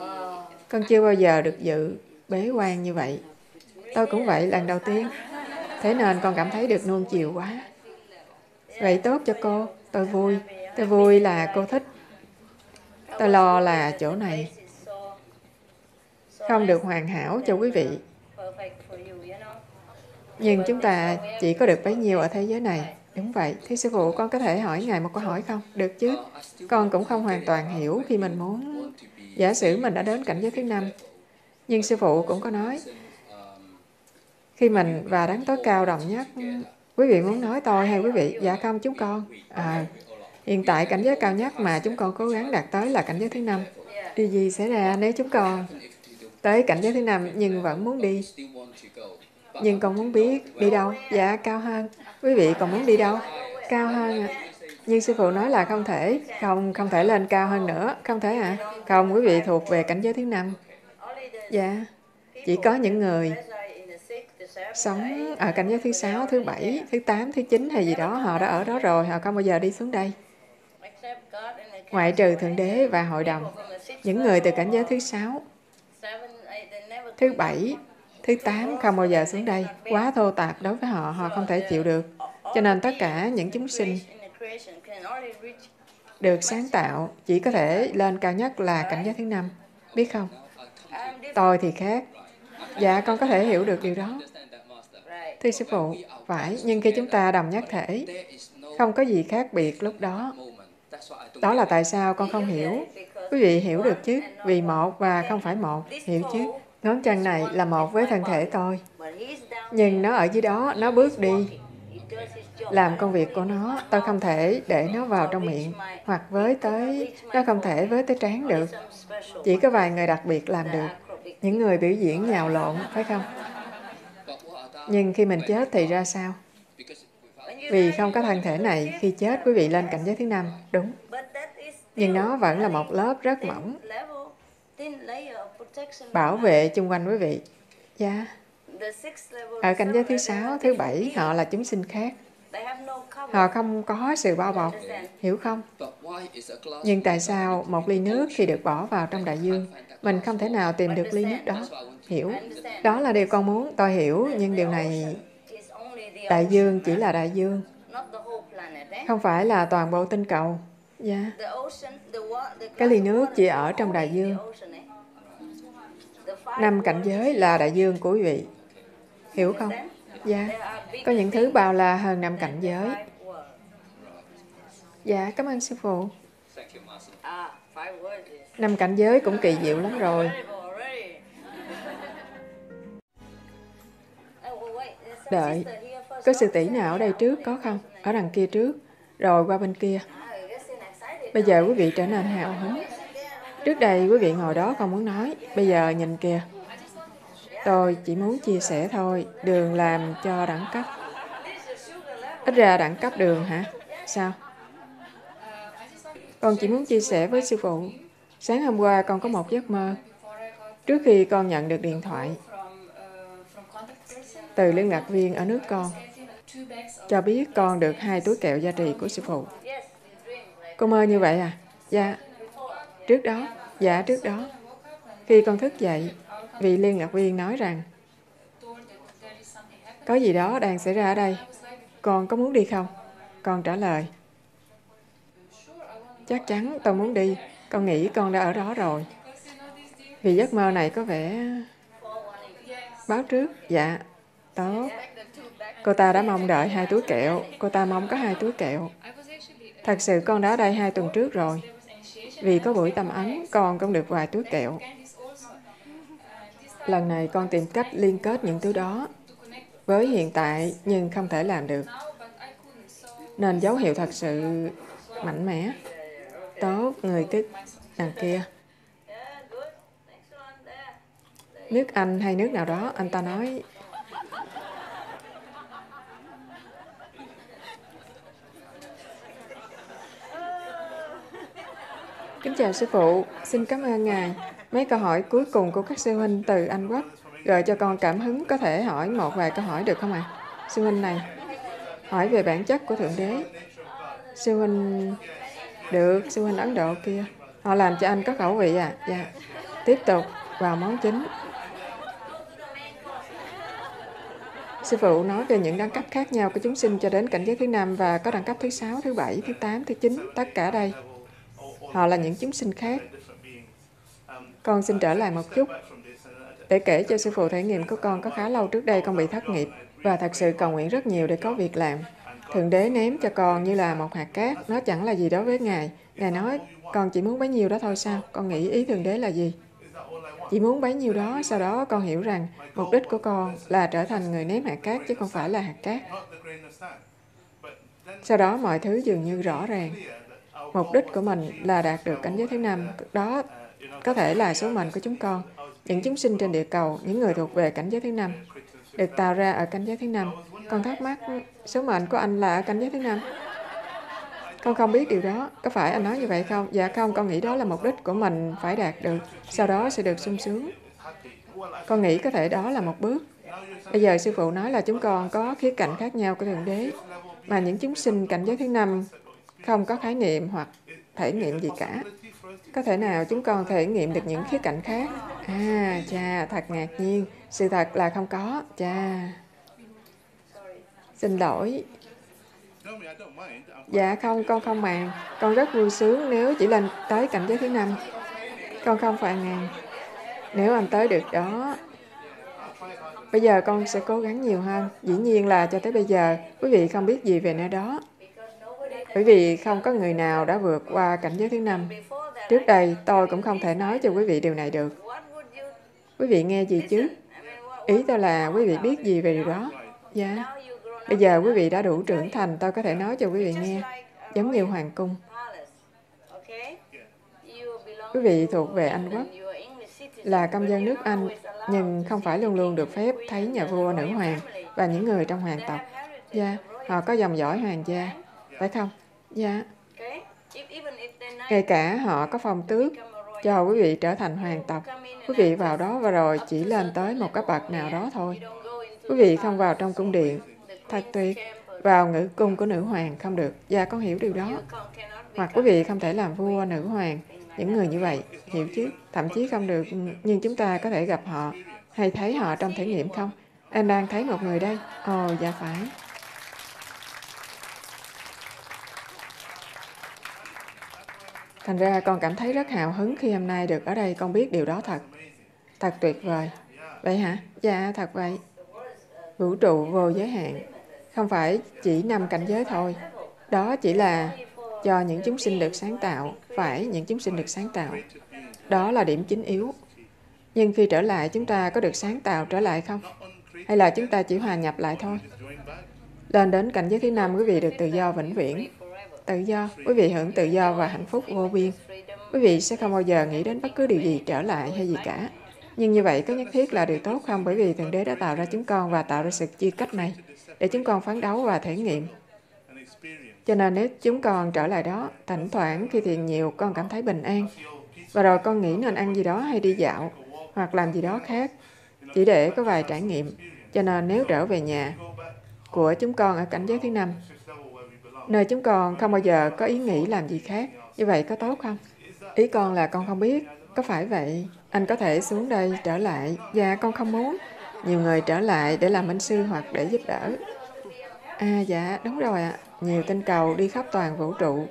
con chưa bao giờ được dự bế quan như vậy. Tôi cũng vậy lần đầu tiên. Thế nên con cảm thấy được nuông chiều quá. Vậy tốt cho cô. Tôi vui. Tôi vui là cô thích. Tôi lo là chỗ này không được hoàn hảo cho quý vị. Nhưng chúng ta chỉ có được bấy nhiêu ở thế giới này. Đúng vậy. Thưa sư phụ, con có thể hỏi Ngài một câu hỏi không? Được chứ. Con cũng không hoàn toàn hiểu khi mình muốn... Giả sử mình đã đến cảnh giới thứ năm. Nhưng sư phụ cũng có nói, khi mình và đấng tối cao đồng nhất, quý vị muốn nói tôi hay quý vị? Dạ không, chúng con. À, hiện tại cảnh giới cao nhất mà chúng con cố gắng đạt tới là cảnh giới thứ năm. Điều gì xảy ra nếu chúng con tới cảnh giới thứ năm nhưng vẫn muốn đi? Nhưng con muốn biết đi đâu? Dạ, cao hơn. Quý vị còn muốn đi đâu? Cao hơn à. Nhưng sư phụ nói là không thể, không không thể lên cao hơn nữa, không thể à? Không, quý vị thuộc về cảnh giới thứ năm. Dạ, chỉ có những người sống ở cảnh giới thứ sáu, thứ bảy, thứ tám, thứ chín hay gì đó, họ đã ở đó rồi, họ không bao giờ đi xuống đây. Ngoại trừ Thượng Đế và Hội đồng, những người từ cảnh giới thứ sáu, thứ bảy, thứ tám không bao giờ xuống đây. Quá thô tạp đối với họ, họ không thể chịu được. Cho nên tất cả những chúng sinh được sáng tạo chỉ có thể lên cao nhất là cảnh giới thứ năm. Biết không? Tôi thì khác. Dạ, con có thể hiểu được điều đó. Thưa sư phụ, phải, nhưng khi chúng ta đồng nhất thể, không có gì khác biệt lúc đó. Đó là tại sao con không hiểu. Quý vị hiểu được chứ? Vì một và không phải một, hiểu chứ? Ngón chân này là một với thân thể tôi. Nhưng nó ở dưới đó, nó bước đi. Làm công việc của nó, tôi không thể để nó vào trong miệng, hoặc với tới, nó không thể với tới trán được. Chỉ có vài người đặc biệt làm được. Những người biểu diễn nhào lộn, phải không? Nhưng khi mình chết thì ra sao? Vì không có thân thể này, khi chết quý vị lên cảnh giới thứ năm, đúng. Nhưng nó vẫn là một lớp rất mỏng, bảo vệ chung quanh quý vị. Dạ. Ở cảnh giới thứ sáu, thứ bảy, họ là chúng sinh khác. Họ không có sự bao bọc, hiểu không? Nhưng tại sao một ly nước khi được bỏ vào trong đại dương, mình không thể nào tìm được ly nước đó? Hiểu. Đó là điều con muốn, tôi hiểu, nhưng điều này đại dương chỉ là đại dương, không phải là toàn bộ tinh cầu. Dạ. Cái ly nước chỉ ở trong đại dương. Năm cảnh giới là đại dương của quý vị. Hiểu không? Dạ. Có những thứ bao la hơn năm cảnh giới. Dạ, cảm ơn sư phụ. Năm cảnh giới cũng kỳ diệu lắm rồi. Đợi, có sư tỷ nào ở đây trước có không? Ở đằng kia trước, rồi qua bên kia. Bây giờ quý vị trở nên hào hứng. Trước đây quý vị ngồi đó không muốn nói, bây giờ nhìn kìa. Tôi chỉ muốn chia sẻ thôi, đường làm cho đẳng cấp. Ít ra đẳng cấp đường hả? Sao? Con chỉ muốn chia sẻ với sư phụ. Sáng hôm qua con có một giấc mơ. Trước khi con nhận được điện thoại từ liên lạc viên ở nước con, cho biết con được hai túi kẹo gia trì của sư phụ. Cô mơ như vậy à? Dạ. Trước đó, dạ trước đó. Khi con thức dậy, vị liên lạc viên nói rằng có gì đó đang xảy ra ở đây. Con có muốn đi không? Con trả lời. Chắc chắn tôi muốn đi. Con nghĩ con đã ở đó rồi. Vì giấc mơ này có vẻ... Báo trước? Dạ. Tốt. Cô ta đã mong đợi hai túi kẹo. Cô ta mong có hai túi kẹo. Thật sự con đã ở đây hai tuần trước rồi. Vì có buổi tâm ấn, con cũng được vài túi kẹo. Lần này con tìm cách liên kết những thứ đó với hiện tại nhưng không thể làm được. Nên dấu hiệu thật sự mạnh mẽ. Tốt, người tiếp đằng kia. Nước Anh hay nước nào đó, anh ta nói Kính chào sư phụ, xin cảm ơn ngài. Mấy câu hỏi cuối cùng của các sư huynh từ Anh Quốc gợi cho con cảm hứng có thể hỏi một vài câu hỏi được không ạ? À? Sư huynh này, hỏi về bản chất của Thượng Đế. Sư huynh... Được, sư huynh Ấn Độ kia. Họ làm cho anh có khẩu vị à? Dạ. Tiếp tục vào món chính. Sư phụ nói về những đẳng cấp khác nhau của chúng sinh cho đến cảnh giới thứ năm và có đẳng cấp thứ sáu, thứ bảy, thứ tám, thứ chín, tất cả đây. Họ là những chúng sinh khác. Con xin trở lại một chút để kể cho sư phụ thể nghiệm của con có khá lâu trước đây con bị thất nghiệp và thật sự cầu nguyện rất nhiều để có việc làm. Thượng đế ném cho con như là một hạt cát, nó chẳng là gì đó với Ngài. Ngài nói, con chỉ muốn bấy nhiêu đó thôi sao? Con nghĩ ý Thượng đế là gì? Chỉ muốn bấy nhiêu đó, sau đó con hiểu rằng mục đích của con là trở thành người ném hạt cát chứ không phải là hạt cát. Sau đó mọi thứ dường như rõ ràng. Mục đích của mình là đạt được cảnh giới thứ năm. Đó có thể là số mệnh của chúng con. Những chúng sinh trên địa cầu, những người thuộc về cảnh giới thứ năm, được tạo ra ở cảnh giới thứ năm. Con thắc mắc, số mệnh của anh là ở cảnh giới thứ năm. Con không biết điều đó. Có phải anh nói như vậy không? Dạ không, con nghĩ đó là mục đích của mình phải đạt được. Sau đó sẽ được sung sướng. Con nghĩ có thể đó là một bước. Bây giờ sư phụ nói là chúng con có khía cạnh khác nhau của Thượng Đế. Mà những chúng sinh cảnh giới thứ năm không có khái niệm hoặc thể nghiệm gì cả. Có thể nào chúng con thể nghiệm được những khía cạnh khác? À, cha, thật ngạc nhiên. Sự thật là không có, cha. Xin lỗi. Dạ không, con không màng. Con rất vui sướng nếu chỉ lên tới cảnh giới thứ năm. Con không phàn nàn. Nếu anh tới được đó, Bây giờ con sẽ cố gắng nhiều hơn. Dĩ nhiên là cho tới bây giờ, quý vị không biết gì về nơi đó. Bởi vì không có người nào đã vượt qua cảnh giới thứ năm. Trước đây, tôi cũng không thể nói cho quý vị điều này được. Quý vị nghe gì chứ? Ý tôi là quý vị biết gì về điều đó. Dạ. Bây giờ quý vị đã đủ trưởng thành, tôi có thể nói cho quý vị nghe. Giống như Hoàng Cung. Quý vị thuộc về Anh Quốc, là công dân nước Anh, nhưng không phải luôn luôn được phép thấy nhà vua, nữ hoàng và những người trong hoàng tộc. Dạ, họ có dòng dõi hoàng gia, phải không? Dạ. Ngay cả họ có phong tước, cho quý vị trở thành hoàng tộc. Quý vị vào đó và rồi chỉ lên tới một cấp bậc nào đó thôi. Quý vị không vào trong cung điện. Thật tuyệt. Vào ngữ cung của nữ hoàng không được. Dạ, con hiểu điều đó. Hoặc quý vị không thể làm vua, nữ hoàng. Những người như vậy, hiểu chứ? Thậm chí không được, nhưng chúng ta có thể gặp họ hay thấy họ trong thể nghiệm không? Anh đang thấy một người đây. Ồ, dạ phải. Thành ra con cảm thấy rất hào hứng khi hôm nay được ở đây, con biết điều đó thật. Thật tuyệt vời. Vậy hả? Dạ, thật vậy. Vũ trụ vô giới hạn. Không phải chỉ năm cảnh giới thôi. Đó chỉ là cho những chúng sinh được sáng tạo, phải những chúng sinh được sáng tạo. Đó là điểm chính yếu. Nhưng khi trở lại, chúng ta có được sáng tạo trở lại không? Hay là chúng ta chỉ hòa nhập lại thôi? Lên đến cảnh giới thứ năm, quý vị được tự do vĩnh viễn tự do, quý vị hưởng tự do và hạnh phúc vô biên. Quý vị sẽ không bao giờ nghĩ đến bất cứ điều gì trở lại hay gì cả. Nhưng như vậy có nhất thiết là điều tốt không? Bởi vì Thượng Đế đã tạo ra chúng con và tạo ra sự chia cách này để chúng con phấn đấu và thể nghiệm. Cho nên nếu chúng con trở lại đó, thỉnh thoảng khi thiền nhiều con cảm thấy bình an. Và rồi con nghĩ nên ăn gì đó hay đi dạo hoặc làm gì đó khác chỉ để có vài trải nghiệm. Cho nên nếu trở về nhà của chúng con ở cảnh giới thứ năm, nơi chúng con không bao giờ có ý nghĩ làm gì khác. Như vậy có tốt không? Ý con là con không biết. Có phải vậy? Anh có thể xuống đây trở lại. Dạ, con không muốn. Nhiều người trở lại để làm minh sư hoặc để giúp đỡ. À dạ, đúng rồi ạ. À. Nhiều tinh cầu đi khắp toàn vũ trụ.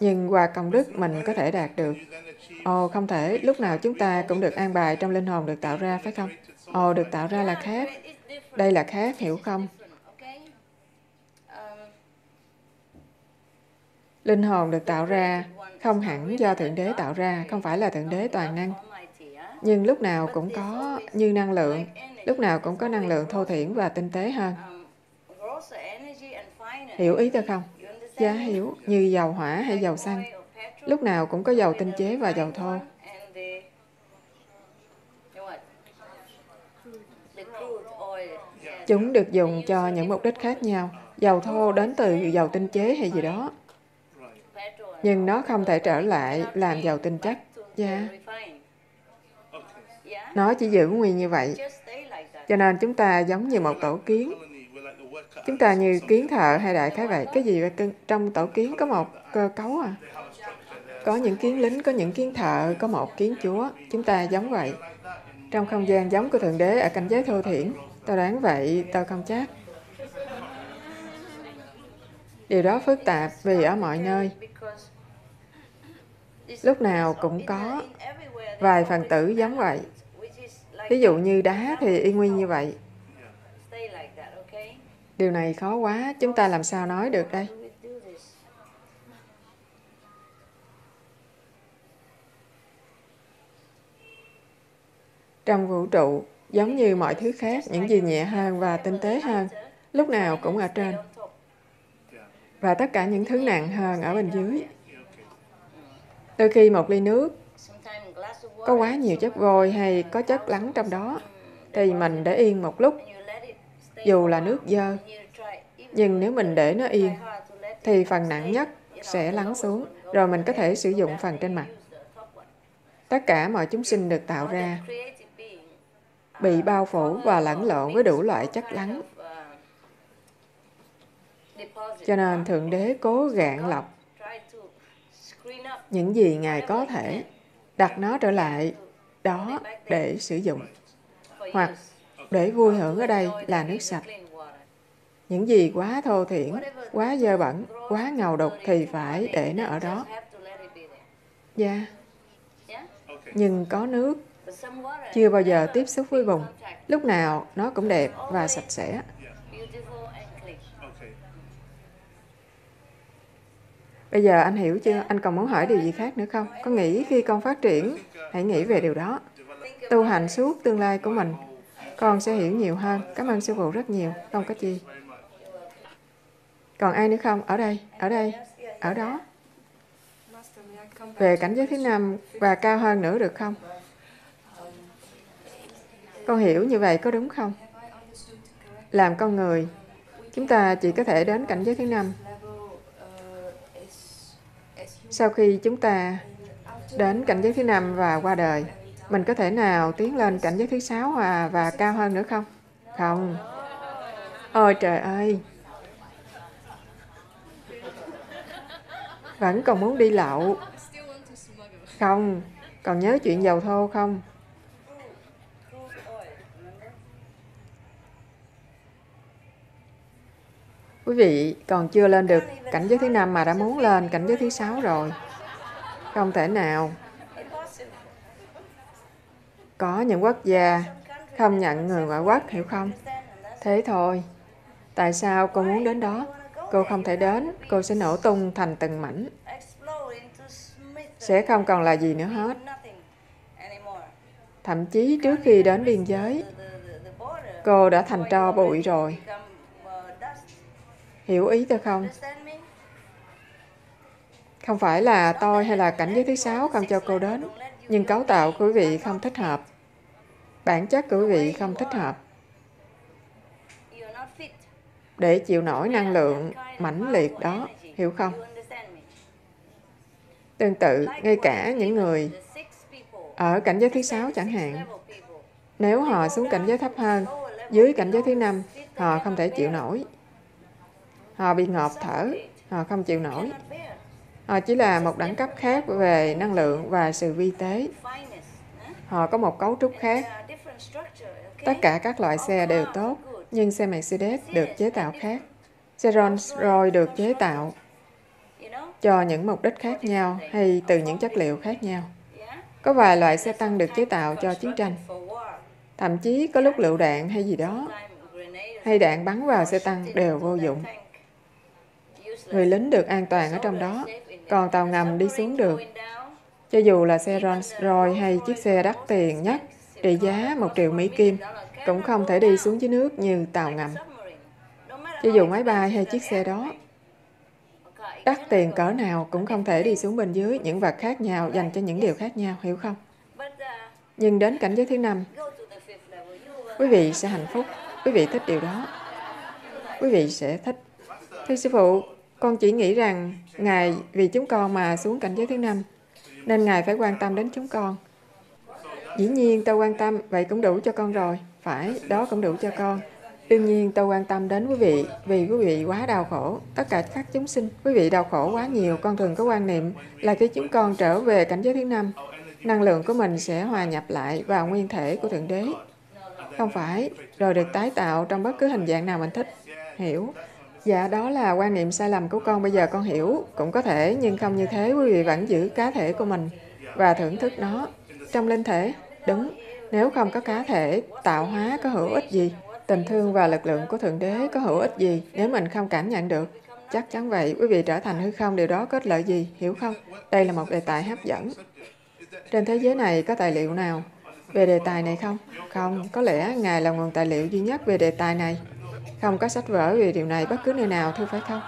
Nhưng qua công đức mình có thể đạt được. Ồ, không thể. Lúc nào chúng ta cũng được an bài trong linh hồn được tạo ra, phải không? Ồ, được tạo ra là khác. Đây là khác, hiểu không? Linh hồn được tạo ra không hẳn do Thượng Đế tạo ra, không phải là Thượng Đế toàn năng. Nhưng lúc nào cũng có như năng lượng, lúc nào cũng có năng lượng thô thiển và tinh tế hơn. Hiểu ý tôi không? Giá hiểu như dầu hỏa hay dầu xăng. Lúc nào cũng có dầu tinh chế và dầu thô. Chúng được dùng cho những mục đích khác nhau. Dầu thô đến từ dầu tinh chế hay gì đó. Nhưng nó không thể trở lại làm giàu tinh chất. Dạ. Nó chỉ giữ nguyên như vậy. Cho nên chúng ta giống như một tổ kiến. Chúng ta như kiến thợ hay đại khái vậy. Cái gì? Trong tổ kiến có một cơ cấu à? Có những kiến lính, có những kiến thợ, có một kiến chúa. Chúng ta giống vậy. Trong không gian giống của Thượng Đế ở cảnh giới thô thiển. Tôi đoán vậy, tôi không chắc. Điều đó phức tạp vì ở mọi nơi. Lúc nào cũng có vài phần tử giống vậy. Ví dụ như đá thì y nguyên như vậy. Điều này khó quá, chúng ta làm sao nói được đây? Trong vũ trụ, giống như mọi thứ khác, những gì nhẹ hơn và tinh tế hơn, lúc nào cũng ở trên. Và tất cả những thứ nặng hơn ở bên dưới. Đôi khi một ly nước có quá nhiều chất vôi hay có chất lắng trong đó, thì mình để yên một lúc, dù là nước dơ. Nhưng nếu mình để nó yên, thì phần nặng nhất sẽ lắng xuống, rồi mình có thể sử dụng phần trên mặt. Tất cả mọi chúng sinh được tạo ra bị bao phủ và lẫn lộn với đủ loại chất lắng. Cho nên Thượng Đế cố gạn lọc những gì Ngài có thể, đặt nó trở lại đó để sử dụng. Hoặc để vui hưởng ở đây là nước sạch. Những gì quá thô thiển, quá dơ bẩn, quá ngầu độc thì phải để nó ở đó. Dạ. Yeah. Nhưng có nước chưa bao giờ tiếp xúc với vùng. Lúc nào nó cũng đẹp và sạch sẽ. Bây giờ anh hiểu chưa? Anh còn muốn hỏi điều gì khác nữa không? Có nghĩ khi con phát triển, hãy nghĩ về điều đó. Tu hành suốt tương lai của mình. Con sẽ hiểu nhiều hơn. Cảm ơn sư phụ rất nhiều. Không có chi. Còn ai nữa không? Ở đây, ở đây, ở đó. Về cảnh giới thứ năm và cao hơn nữa được không? Con hiểu như vậy có đúng không? Làm con người, chúng ta chỉ có thể đến cảnh giới thứ năm. Sau khi chúng ta đến cảnh giới thứ năm và qua đời, mình có thể nào tiến lên cảnh giới thứ sáu và, và cao hơn nữa không? Không. Ôi trời ơi! Vẫn còn muốn đi lậu. Không. Còn nhớ chuyện dầu thô không? Quý vị còn chưa lên được cảnh giới thứ năm mà đã muốn lên cảnh giới thứ sáu rồi. Không thể nào. Có những quốc gia không nhận người ngoại quốc, hiểu không? Thế thôi. Tại sao cô muốn đến đó? Cô không thể đến, cô sẽ nổ tung thành từng mảnh. Sẽ không còn là gì nữa hết. Thậm chí trước khi đến biên giới, cô đã thành tro bụi rồi. Hiểu ý tôi không? Không phải là tôi hay là cảnh giới thứ sáu không cho cô đến, nhưng cấu tạo của quý vị không thích hợp. Bản chất của quý vị không thích hợp. Để chịu nổi năng lượng mãnh liệt đó, hiểu không? Tương tự, ngay cả những người ở cảnh giới thứ sáu chẳng hạn, nếu họ xuống cảnh giới thấp hơn, dưới cảnh giới thứ năm, họ không thể chịu nổi. Họ bị ngộp thở, họ không chịu nổi. Họ chỉ là một đẳng cấp khác về năng lượng và sự vi tế. Họ có một cấu trúc khác. Tất cả các loại xe đều tốt, nhưng xe Mercedes được chế tạo khác. Xe Rolls-Royce được chế tạo cho những mục đích khác nhau hay từ những chất liệu khác nhau. Có vài loại xe tăng được chế tạo cho chiến tranh. Thậm chí có lúc lựu đạn hay gì đó, hay đạn bắn vào xe tăng đều vô dụng. Người lính được an toàn ở trong đó, còn tàu ngầm đi xuống được. Cho dù là xe Rolls-Royce hay chiếc xe đắt tiền nhất, trị giá một triệu Mỹ Kim, cũng không thể đi xuống dưới nước như tàu ngầm. Cho dù máy bay hay chiếc xe đó. đắt tiền cỡ nào cũng không thể đi xuống bên dưới những vật khác nhau dành cho những điều khác nhau, hiểu không? Nhưng đến cảnh giới thứ năm, quý vị sẽ hạnh phúc, quý vị thích điều đó. Quý vị sẽ thích. Thưa sư phụ, con chỉ nghĩ rằng Ngài vì chúng con mà xuống cảnh giới thứ năm, nên Ngài phải quan tâm đến chúng con. Dĩ nhiên tôi quan tâm, vậy cũng đủ cho con rồi. Phải, đó cũng đủ cho con. Đương nhiên tôi quan tâm đến quý vị vì quý vị quá đau khổ. Tất cả các chúng sinh, quý vị đau khổ quá nhiều. Con thường có quan niệm là khi chúng con trở về cảnh giới thứ năm, năng lượng của mình sẽ hòa nhập lại vào nguyên thể của Thượng Đế. Không phải, rồi được tái tạo trong bất cứ hình dạng nào mình thích. Hiểu. Dạ, đó là quan niệm sai lầm của con. Bây giờ con hiểu. Cũng có thể, nhưng không như thế. Quý vị vẫn giữ cá thể của mình và thưởng thức nó. Trong linh thể, đúng. Nếu không có cá thể, tạo hóa có hữu ích gì? Tình thương và lực lượng của Thượng Đế có hữu ích gì nếu mình không cảm nhận được? Chắc chắn vậy, quý vị trở thành hư không, điều đó có ích lợi gì, hiểu không? Đây là một đề tài hấp dẫn. Trên thế giới này có tài liệu nào về đề tài này không? Không, có lẽ Ngài là nguồn tài liệu duy nhất về đề tài này. Không có sách vở về điều này bất cứ nơi nào, thưa phải không?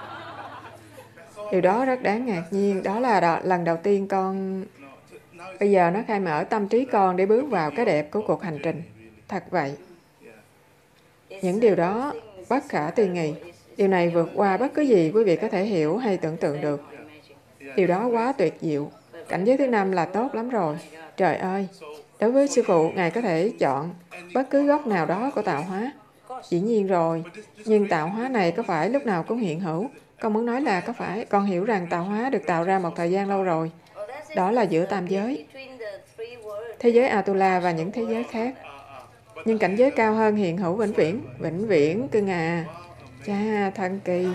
Điều đó rất đáng ngạc nhiên. Đó là đo, lần đầu tiên con... Bây giờ nó khai mở tâm trí con để bước vào cái đẹp của cuộc hành trình. Thật vậy. Những điều đó bất khả tư nghị. Điều này vượt qua bất cứ gì quý vị có thể hiểu hay tưởng tượng được. Điều đó quá tuyệt diệu. Cảnh giới thứ năm là tốt lắm rồi. Trời ơi! Đối với sư phụ, Ngài có thể chọn bất cứ góc nào đó của tạo hóa. Dĩ nhiên rồi, nhưng tạo hóa này có phải lúc nào cũng hiện hữu? Con muốn nói là có phải con hiểu rằng tạo hóa được tạo ra một thời gian lâu rồi. Đó là giữa tam giới. Thế giới Atula và những thế giới khác. Nhưng cảnh giới cao hơn hiện hữu vĩnh viễn. Vĩnh viễn, cưng à. Cha, thần kỳ.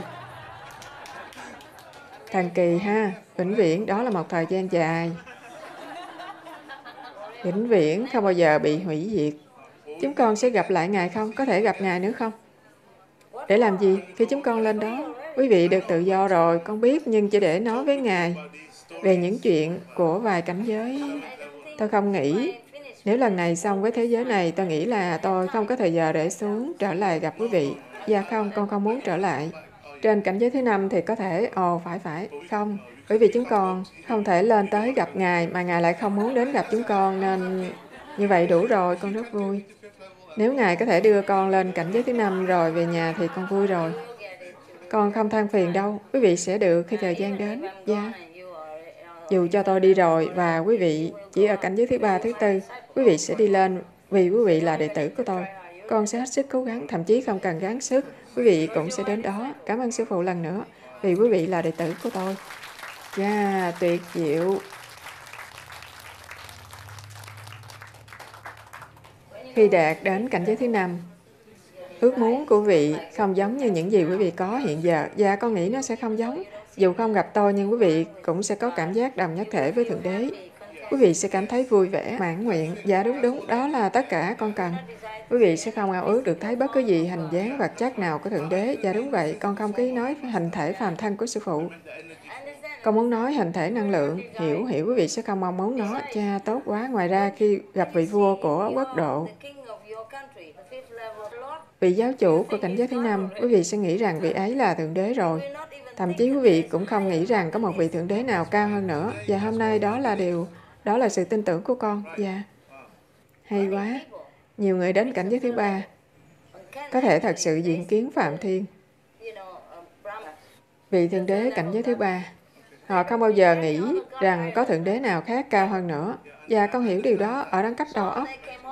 Thần kỳ ha. Vĩnh viễn, đó là một thời gian dài. Vĩnh viễn, không bao giờ bị hủy diệt. Chúng con sẽ gặp lại Ngài không? Có thể gặp Ngài nữa không? Để làm gì? Khi chúng con lên đó, quý vị được tự do rồi, con biết, nhưng chỉ để nói với Ngài về những chuyện của vài cảnh giới. Tôi không nghĩ nếu lần này xong với thế giới này, tôi nghĩ là tôi không có thời giờ để xuống trở lại gặp quý vị. Dạ không, con không muốn trở lại. Trên cảnh giới thứ năm thì có thể, ồ, phải phải, không. Bởi vì chúng con không thể lên tới gặp Ngài mà Ngài lại không muốn đến gặp chúng con nên như vậy đủ rồi, con rất vui. Nếu Ngài có thể đưa con lên cảnh giới thứ năm rồi về nhà thì con vui rồi. Con không than phiền đâu, quý vị sẽ được khi thời gian đến. Dạ. Dù cho tôi đi rồi và quý vị chỉ ở cảnh giới thứ ba, thứ tư, quý vị sẽ đi lên vì quý vị là đệ tử của tôi. Con sẽ hết sức cố gắng, thậm chí không cần gắng sức, quý vị cũng sẽ đến đó. Cảm ơn sư phụ lần nữa vì quý vị là đệ tử của tôi. Yeah, tuyệt diệu. Khi đạt đến cảnh giới thứ năm, ước muốn của vị không giống như những gì quý vị có hiện giờ. Và con nghĩ nó sẽ không giống. Dù không gặp tôi nhưng quý vị cũng sẽ có cảm giác đồng nhất thể với Thượng Đế. Quý vị sẽ cảm thấy vui vẻ, mãn nguyện. Dạ đúng đúng, đó là tất cả con cần. Quý vị sẽ không ao ước được thấy bất cứ gì hình dáng vật chất nào của Thượng Đế. Dạ đúng vậy, con không ký nói hình thể phàm thân của Sư Phụ. Con muốn nói hình thể năng lượng, hiểu, hiểu quý vị sẽ không mong muốn nó. Cha, tốt quá. Ngoài ra, khi gặp vị vua của quốc độ, vị giáo chủ của cảnh giới thứ năm, quý vị sẽ nghĩ rằng vị ấy là Thượng Đế rồi. Thậm chí quý vị cũng không nghĩ rằng có một vị Thượng Đế nào cao hơn nữa. Và hôm nay đó là điều, đó là sự tin tưởng của con. Dạ. Hay quá. Nhiều người đến cảnh giới thứ ba có thể thật sự diện kiến Phạm Thiên. Vị Thượng Đế cảnh giới thứ ba Họ không bao giờ nghĩ rằng có Thượng Đế nào khác cao hơn nữa. Và con hiểu điều đó ở đẳng cấp đầu óc,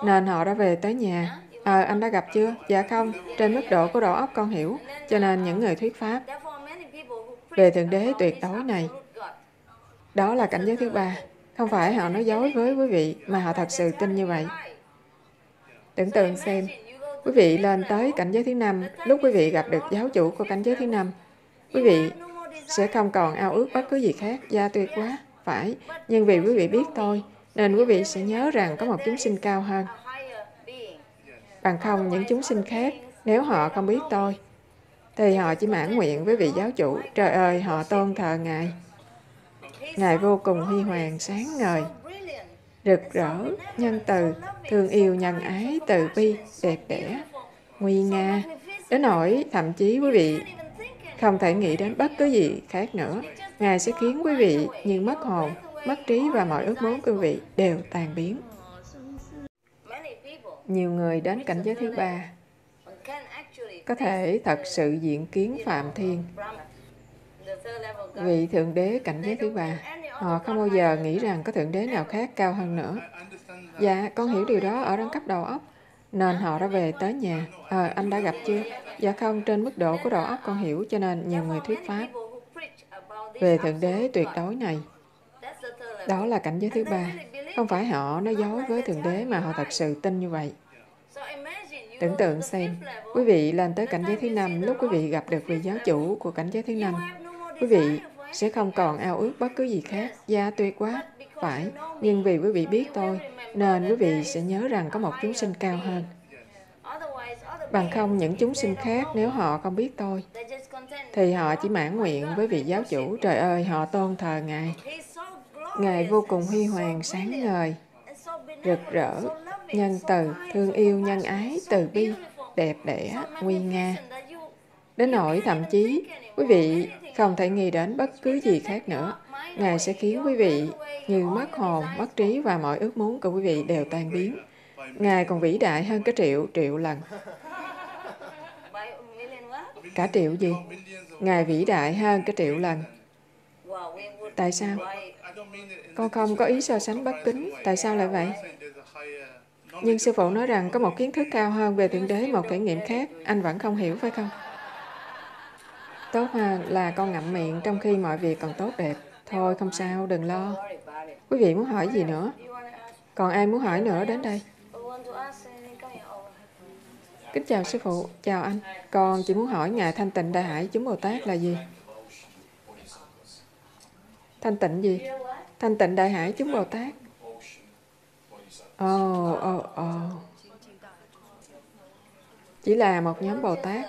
nên họ đã về tới nhà. Ờ, à, anh đã gặp chưa? Dạ không, trên mức độ của đầu óc con hiểu, cho nên những người thuyết pháp về Thượng Đế tuyệt đối này, đó là cảnh giới thứ ba. Không phải họ nói dối với quý vị, mà họ thật sự tin như vậy. Tưởng tượng xem, quý vị lên tới cảnh giới thứ năm, lúc quý vị gặp được giáo chủ của cảnh giới thứ năm, quý vị sẽ không còn ao ước bất cứ gì khác. da tuyệt quá, phải. Nhưng vì quý vị biết tôi, nên quý vị sẽ nhớ rằng có một chúng sinh cao hơn. Bằng không, những chúng sinh khác, nếu họ không biết tôi, thì họ chỉ mãn nguyện với vị giáo chủ. Trời ơi, họ tôn thờ Ngài. Ngài vô cùng huy hoàng, sáng ngời, rực rỡ, nhân từ, thương yêu, nhân ái, từ bi, đẹp đẽ, nguy nga. Đến nỗi thậm chí quý vị không thể nghĩ đến bất cứ gì khác nữa. Ngài sẽ khiến quý vị như mất hồn, mất trí và mọi ước muốn của quý vị đều tan biến. Nhiều người đến cảnh giới thứ ba có thể thật sự diện kiến Phạm Thiên vị Thượng Đế cảnh giới thứ ba. Họ không bao giờ nghĩ rằng có Thượng Đế nào khác cao hơn nữa. Dạ, con hiểu điều đó ở đẳng cấp đầu óc. Nên họ đã về tới nhà. Ờ, à, anh đã gặp chưa? Dạ không, trên mức độ của đầu óc con hiểu, cho nên nhiều người thuyết pháp về Thượng Đế tuyệt đối này. Đó là cảnh giới thứ ba. Không phải họ nói dối với Thượng Đế mà họ thật sự tin như vậy. Tưởng tượng xem, quý vị lên tới cảnh giới thứ năm lúc quý vị gặp được vị giáo chủ của cảnh giới thứ năm. Quý vị sẽ không còn ao ước bất cứ gì khác. Dạ tuyệt quá. Phải, nhưng vì quý vị biết tôi, nên quý vị sẽ nhớ rằng có một chúng sinh cao hơn. Bằng không những chúng sinh khác nếu họ không biết tôi, thì họ chỉ mãn nguyện với vị giáo chủ. Trời ơi, họ tôn thờ Ngài. Ngài vô cùng huy hoàng, sáng ngời, rực rỡ, nhân từ, thương yêu, nhân ái, từ bi, đẹp đẽ, nguy nga. Đến nỗi thậm chí, quý vị không thể nghĩ đến bất cứ gì khác nữa. Ngài sẽ khiến quý vị như mất hồn, mất trí và mọi ước muốn của quý vị đều tan biến. Ngài còn vĩ đại hơn cái triệu, triệu lần. Cả triệu gì? Ngài vĩ đại hơn cái triệu lần. Tại sao? Con không có ý so sánh bất kính. Tại sao lại vậy? Nhưng sư phụ nói rằng có một kiến thức cao hơn về Thượng Đế, một thể nghiệm khác. Anh vẫn không hiểu, phải không? Tốt hơn là con ngậm miệng trong khi mọi việc còn tốt đẹp. Thôi không sao, đừng lo. Quý vị muốn hỏi gì nữa? Còn ai muốn hỏi nữa đến đây? Kính chào sư phụ, chào anh. Con chỉ muốn hỏi Ngài Thanh Tịnh Đại Hải chúng Bồ Tát là gì? Thanh tịnh gì? Thanh tịnh Đại Hải chúng Bồ Tát. Ồ, ồ, ồ. Chỉ là một nhóm Bồ Tát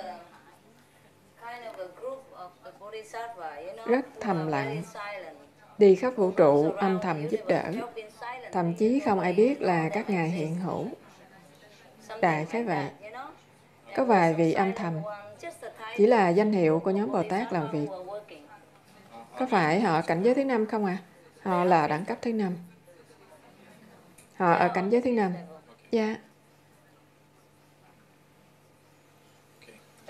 rất thầm lặng, đi khắp vũ trụ âm thầm giúp đỡ. Thậm chí không ai biết là các ngài hiện hữu. Đại khái vậy. Có vài vị âm thầm, chỉ là danh hiệu của nhóm Bồ Tát làm việc. Có phải họ cảnh giới thứ năm không à? Họ là đẳng cấp thứ năm. Họ ở cảnh giới thứ năm. Dạ.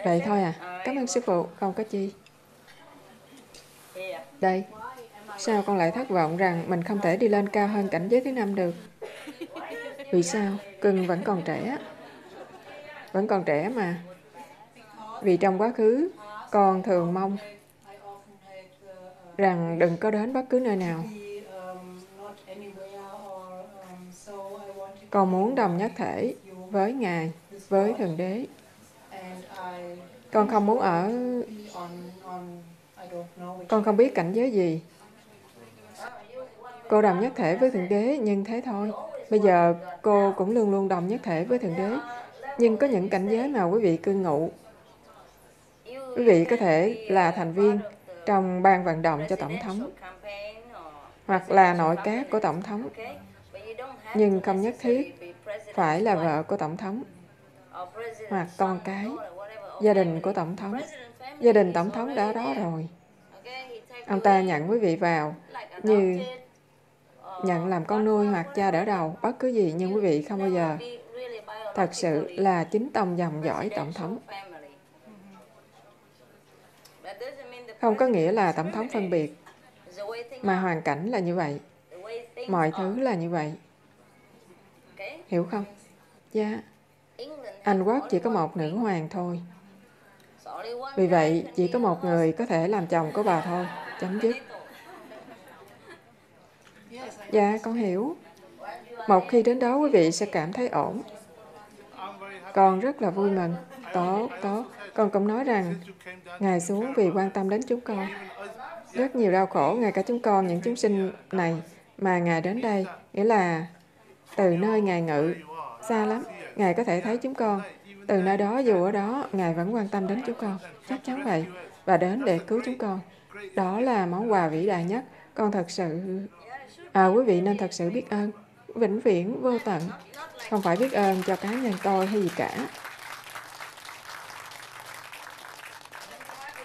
Vậy thôi à. Cảm ơn sư phụ. Không có chi. Đây, sao con lại thất vọng rằng mình không thể đi lên cao hơn cảnh giới thứ năm được? Vì sao? Cưng vẫn còn trẻ. Vẫn còn trẻ mà. Vì trong quá khứ, con thường mong rằng đừng có đến bất cứ nơi nào. Con muốn đồng nhất thể với Ngài, với Thượng Đế. Con không muốn ở con không biết cảnh giới gì. Cô đồng nhất thể với Thượng Đế, nhưng thế thôi. Bây giờ cô cũng luôn luôn đồng nhất thể với Thượng Đế. Nhưng có những cảnh giới mà quý vị cư ngụ. Quý vị có thể là thành viên trong ban vận động cho Tổng thống hoặc là nội các của Tổng thống. Nhưng không nhất thiết phải là vợ của Tổng thống hoặc con cái, gia đình của Tổng thống. Gia đình Tổng thống đã đó rồi. Ông ta nhận quý vị vào như nhận làm con nuôi hoặc cha đỡ đầu, bất cứ gì, nhưng quý vị không bao giờ thật sự là chính tông dòng dõi tổng thống. Không có nghĩa là tổng thống phân biệt, mà hoàn cảnh là như vậy. Mọi thứ là như vậy. Hiểu không? Dạ. Anh Quốc chỉ có một nữ hoàng thôi. Vì vậy, chỉ có một người có thể làm chồng của bà thôi. Chấm dứt. Dạ, con hiểu. Một khi đến đó quý vị sẽ cảm thấy ổn. Con rất là vui mừng. Tốt, tốt. Con cũng nói rằng Ngài xuống vì quan tâm đến chúng con. Rất nhiều đau khổ, ngay cả chúng con, những chúng sinh này mà Ngài đến đây, nghĩa là từ nơi Ngài ngự, xa lắm, Ngài có thể thấy chúng con. Từ nơi đó, dù ở đó, Ngài vẫn quan tâm đến chúng con. Chắc chắn vậy. Và đến để cứu chúng con. Đó là món quà vĩ đại nhất. Con thật sự... À, quý vị nên thật sự biết ơn. Vĩnh viễn, vô tận. Không phải biết ơn cho cá nhân tôi hay gì cả.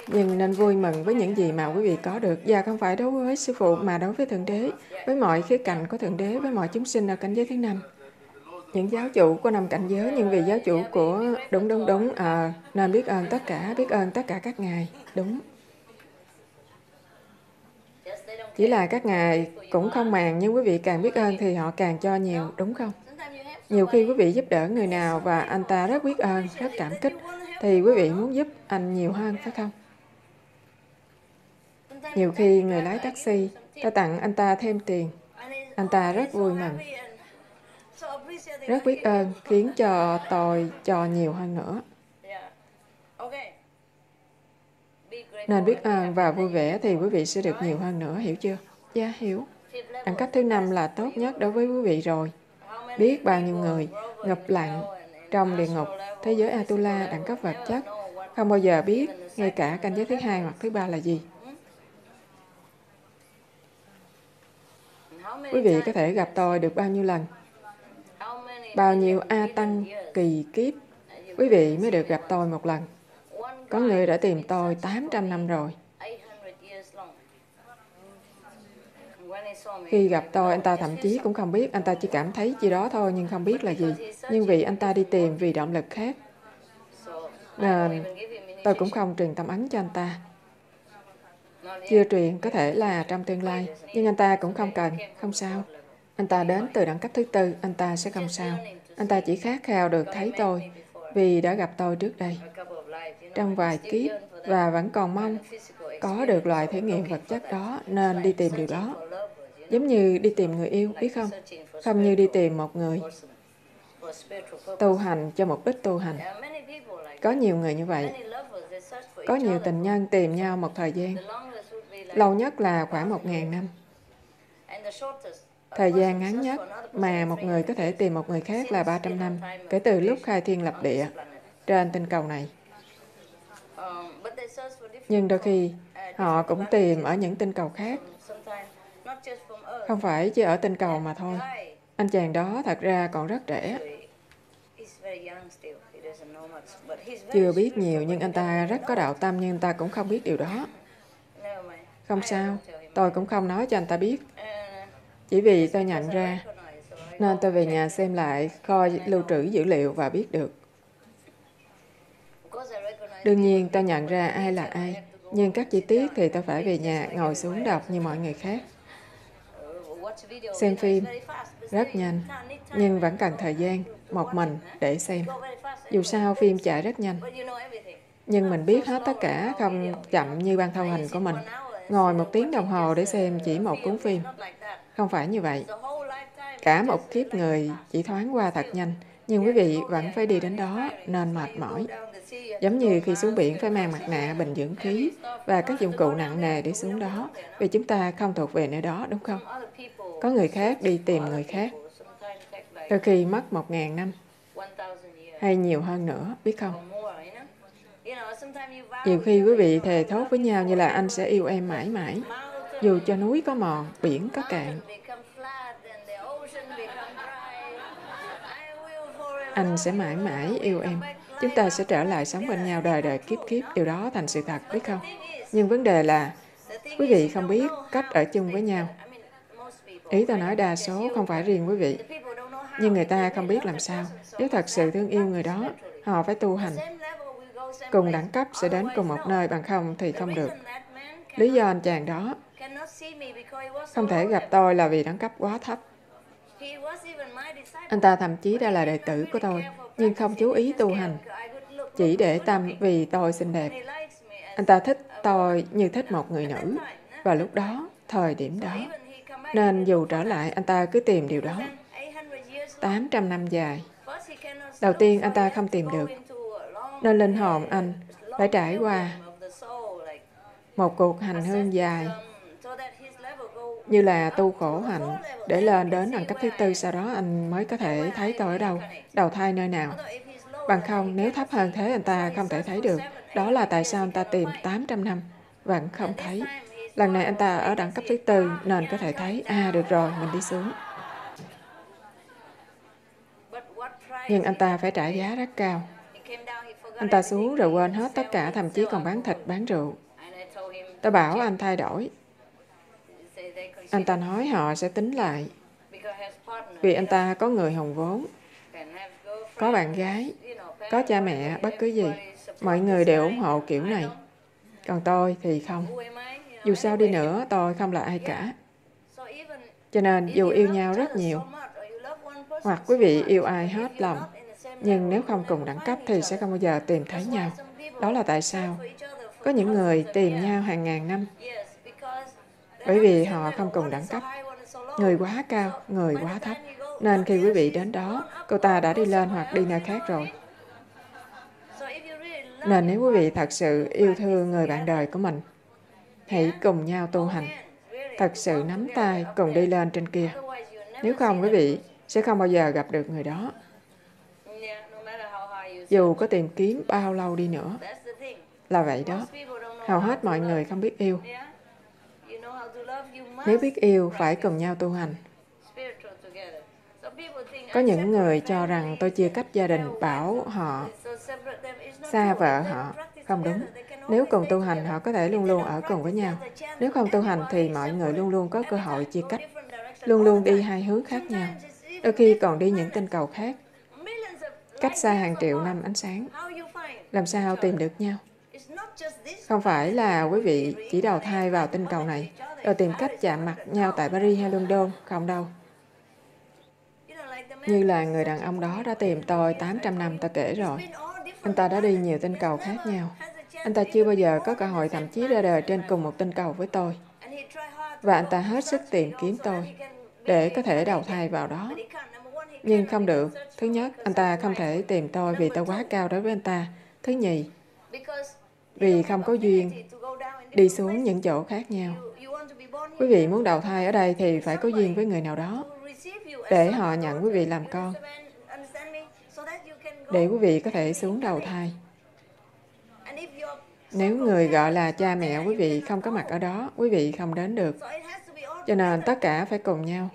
Nhưng nên vui mừng với những gì mà quý vị có được và không phải đối với sư phụ mà đối với Thượng Đế, với mọi khía cạnh của Thượng Đế, với mọi chúng sinh ở cảnh giới thứ năm. Những giáo chủ của năm cảnh giới, nhưng vì giáo chủ của đúng đúng đúng, à, nên biết ơn tất cả, biết ơn tất cả các ngài, đúng. Chỉ là các ngài cũng không màng, nhưng quý vị càng biết ơn thì họ càng cho nhiều, đúng không? Nhiều khi quý vị giúp đỡ người nào và anh ta rất biết ơn, rất cảm kích, thì quý vị muốn giúp anh nhiều hơn, phải không? Nhiều khi người lái taxi, ta tặng anh ta thêm tiền, anh ta rất vui mừng, rất biết ơn, khiến cho tôi cho nhiều hơn nữa. Nên biết ơn và vui vẻ thì quý vị sẽ được nhiều hơn nữa, hiểu chưa? Dạ, hiểu. Đẳng cấp thứ năm là tốt nhất đối với quý vị rồi. Biết bao nhiêu người ngập lặng trong địa ngục, thế giới Atula, đẳng cấp vật chất, không bao giờ biết ngay cả cảnh giới thứ hai hoặc thứ ba là gì. Quý vị có thể gặp tôi được bao nhiêu lần? Bao nhiêu A Tăng kỳ kiếp quý vị mới được gặp tôi một lần? Có người đã tìm tôi 800 năm rồi. Khi gặp tôi, anh ta thậm chí cũng không biết, anh ta chỉ cảm thấy gì đó thôi nhưng không biết là gì. Nhưng vì anh ta đi tìm vì động lực khác, nên tôi cũng không truyền tâm ấn cho anh ta. Chưa truyền có thể là trong tương lai, nhưng anh ta cũng không cần, không sao. Anh ta đến từ đẳng cấp thứ tư, anh ta sẽ không sao. Anh ta chỉ khát khao được thấy tôi vì đã gặp tôi trước đây trong vài kiếp và vẫn còn mong có được loại thể nghiệm vật chất đó nên đi tìm điều đó. Giống như đi tìm người yêu, biết không? Không như đi tìm một người tu hành cho mục đích tu hành. Có nhiều người như vậy. Có nhiều tình nhân tìm nhau một thời gian. Lâu nhất là khoảng một ngàn năm. Thời gian ngắn nhất mà một người có thể tìm một người khác là 300 năm, kể từ lúc khai thiên lập địa trên tinh cầu này. Nhưng đôi khi họ cũng tìm ở những tinh cầu khác. Không phải chỉ ở tên cầu mà thôi. Anh chàng đó thật ra còn rất trẻ. Chưa biết nhiều nhưng anh ta rất có đạo tâm nhưng anh ta cũng không biết điều đó. Không sao, tôi cũng không nói cho anh ta biết. Chỉ vì tôi nhận ra, nên tôi về nhà xem lại kho lưu trữ dữ liệu và biết được. Đương nhiên, tôi nhận ra ai là ai, nhưng các chi tiết thì tôi phải về nhà ngồi xuống đọc như mọi người khác. Xem phim rất nhanh, nhưng vẫn cần thời gian, một mình để xem. Dù sao, phim chạy rất nhanh. Nhưng mình biết hết tất cả, không chậm như ban thâu hành của mình. Ngồi một tiếng đồng hồ để xem chỉ một cuốn phim. Không phải như vậy. Cả một kiếp người chỉ thoáng qua thật nhanh, nhưng quý vị vẫn phải đi đến đó nên mệt mỏi. Giống như khi xuống biển phải mang mặt nạ, bình dưỡng khí và các dụng cụ nặng nề để xuống đó, vì chúng ta không thuộc về nơi đó, đúng không? Có người khác đi tìm người khác. Đôi khi mất một ngàn năm, hay nhiều hơn nữa, biết không? Nhiều khi quý vị thề thốt với nhau như là anh sẽ yêu em mãi mãi, dù cho núi có mòn, biển có cạn. Anh sẽ mãi mãi yêu em. Chúng ta sẽ trở lại sống bên nhau đời đời kiếp kiếp. Điều đó thành sự thật, biết không? Nhưng vấn đề là quý vị không biết cách ở chung với nhau. Ý tôi nói đa số không phải riêng quý vị. Nhưng người ta không biết làm sao. Nếu thật sự thương yêu người đó, họ phải tu hành. Cùng đẳng cấp sẽ đến cùng một nơi, bằng không thì không được. Lý do anh chàng đó không thể gặp tôi là vì đẳng cấp quá thấp. Anh ta thậm chí đã là đệ tử của tôi, nhưng không chú ý tu hành, chỉ để tâm vì tôi xinh đẹp. Anh ta thích tôi như thích một người nữ, và lúc đó, thời điểm đó. Nên dù trở lại, anh ta cứ tìm điều đó. 800 năm dài. Đầu tiên, anh ta không tìm được. Nên linh hồn anh phải trải qua một cuộc hành hương dài như là tu khổ hạnh để lên đến đẳng cấp thứ tư sau đó anh mới có thể thấy tôi ở đâu đầu thai nơi nào. Bằng không nếu thấp hơn thế anh ta không thể thấy được. Đó là tại sao anh ta tìm 800 năm vẫn không thấy. Lần này anh ta ở đẳng cấp thứ tư nên có thể thấy à được rồi mình đi xuống. Nhưng anh ta phải trả giá rất cao. Anh ta xuống rồi quên hết tất cả, thậm chí còn bán thịt, bán rượu. Tôi bảo anh thay đổi. Anh ta nói họ sẽ tính lại. Vì anh ta có người hồng vốn, có bạn gái, có cha mẹ, bất cứ gì. Mọi người đều ủng hộ kiểu này. Còn tôi thì không. Dù sao đi nữa, tôi không là ai cả. Cho nên, dù yêu nhau rất nhiều, hoặc quý vị yêu ai hết lòng, nhưng nếu không cùng đẳng cấp thì sẽ không bao giờ tìm thấy nhau. Đó là tại sao? Có những người tìm nhau hàng ngàn năm bởi vì họ không cùng đẳng cấp. Người quá cao, người quá thấp. Nên khi quý vị đến đó, cô ta đã đi lên hoặc đi nơi khác rồi. Nên nếu quý vị thật sự yêu thương người bạn đời của mình, hãy cùng nhau tu hành. Thật sự nắm tay cùng đi lên trên kia. Nếu không, quý vị sẽ không bao giờ gặp được người đó. Dù có tìm kiếm bao lâu đi nữa. Là vậy đó. Hầu hết mọi người không biết yêu. Nếu biết yêu, phải cùng nhau tu hành. Có những người cho rằng tôi chia cách gia đình, bảo họ xa vợ họ. Không đúng. Nếu cùng tu hành, họ có thể luôn luôn ở cùng với nhau. Nếu không tu hành, thì mọi người luôn luôn có cơ hội chia cách. Luôn luôn đi hai hướng khác nhau. Đôi khi còn đi những tinh cầu khác. Cách xa hàng triệu năm ánh sáng. Làm sao tìm được nhau? Không phải là quý vị chỉ đầu thai vào tinh cầu này, rồi tìm cách chạm mặt nhau tại Paris hay London, không đâu. Như là người đàn ông đó đã tìm tôi 800 năm ta kể rồi. Anh ta đã đi nhiều tinh cầu khác nhau. Anh ta chưa bao giờ có cơ hội thậm chí ra đời trên cùng một tinh cầu với tôi. Và anh ta hết sức tìm kiếm tôi để có thể đầu thai vào đó. Nhưng không được. Thứ nhất, anh ta không thể tìm tôi vì tôi quá cao đối với anh ta. Thứ nhì, vì không có duyên đi xuống những chỗ khác nhau. Quý vị muốn đầu thai ở đây thì phải có duyên với người nào đó để họ nhận quý vị làm con để quý vị có thể xuống đầu thai. Nếu người gọi là cha mẹ quý vị không có mặt ở đó, quý vị không đến được. Cho nên tất cả phải cùng nhau.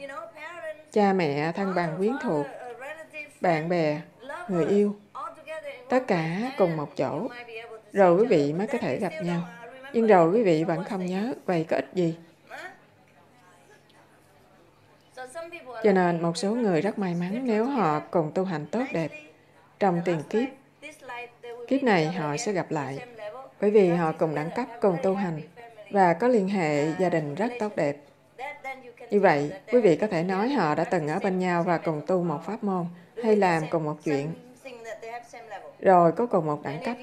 Cha mẹ, thân bằng quyến thuộc, bạn bè, người yêu, tất cả cùng một chỗ. Rồi quý vị mới có thể gặp nhau. Nhưng rồi quý vị vẫn không nhớ, vậy có ích gì? Cho nên một số người rất may mắn nếu họ cùng tu hành tốt đẹp trong tiền kiếp. Kiếp này họ sẽ gặp lại bởi vì họ cùng đẳng cấp, cùng tu hành và có liên hệ gia đình rất tốt đẹp. Như vậy, quý vị có thể nói họ đã từng ở bên nhau và cùng tu một pháp môn hay làm cùng một chuyện, rồi có cùng một đẳng cấp.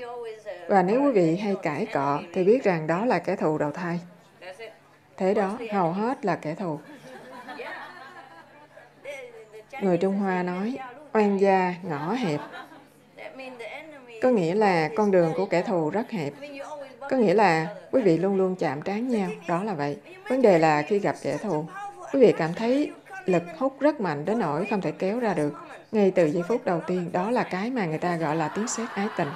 Và nếu quý vị hay cãi cọ thì biết rằng đó là kẻ thù đầu thai. Thế đó, hầu hết là kẻ thù. Người Trung Hoa nói, oan gia ngõ hẹp. Có nghĩa là con đường của kẻ thù rất hẹp. Có nghĩa là quý vị luôn luôn chạm trán nhau, đó là vậy. Vấn đề là khi gặp kẻ thù, quý vị cảm thấy lực hút rất mạnh đến nỗi không thể kéo ra được. Ngay từ giây phút đầu tiên, đó là cái mà người ta gọi là tiếng sét ái tình.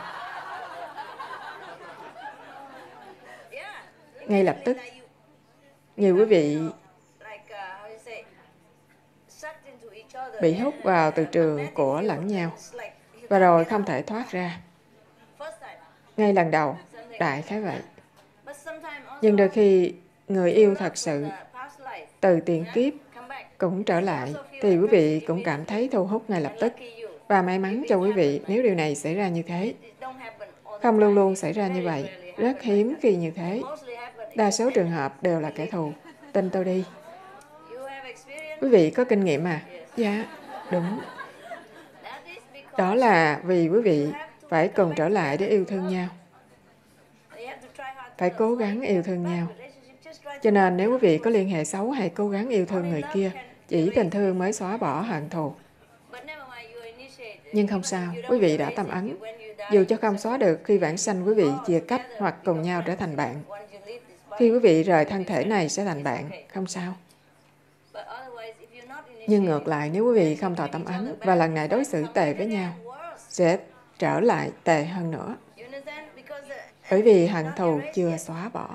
Ngay lập tức, nhiều quý vị bị hút vào từ trường của lẫn nhau và rồi không thể thoát ra. Ngay lần đầu, đại khái vậy. Nhưng đôi khi người yêu thật sự từ tiền kiếp cũng trở lại thì quý vị cũng cảm thấy thu hút ngay lập tức. Và may mắn cho quý vị nếu điều này xảy ra như thế. Không luôn luôn xảy ra như vậy. Rất hiếm khi như thế. Đa số trường hợp đều là kẻ thù. Tin tôi đi. Quý vị có kinh nghiệm à? Dạ, đúng. Đó là vì quý vị phải cùng trở lại để yêu thương nhau. Phải cố gắng yêu thương nhau. Cho nên nếu quý vị có liên hệ xấu hãy cố gắng yêu thương người kia. Chỉ tình thương mới xóa bỏ hận thù. Nhưng không sao, quý vị đã tâm ấn. Dù cho không xóa được khi vãng sanh quý vị chia cách hoặc cùng nhau trở thành bạn. Khi quý vị rời thân thể này sẽ thành bạn, không sao. Nhưng ngược lại, nếu quý vị không thọ tâm ấn và lần này đối xử tệ với nhau, sẽ trở lại tệ hơn nữa. Bởi vì hận thù chưa xóa bỏ.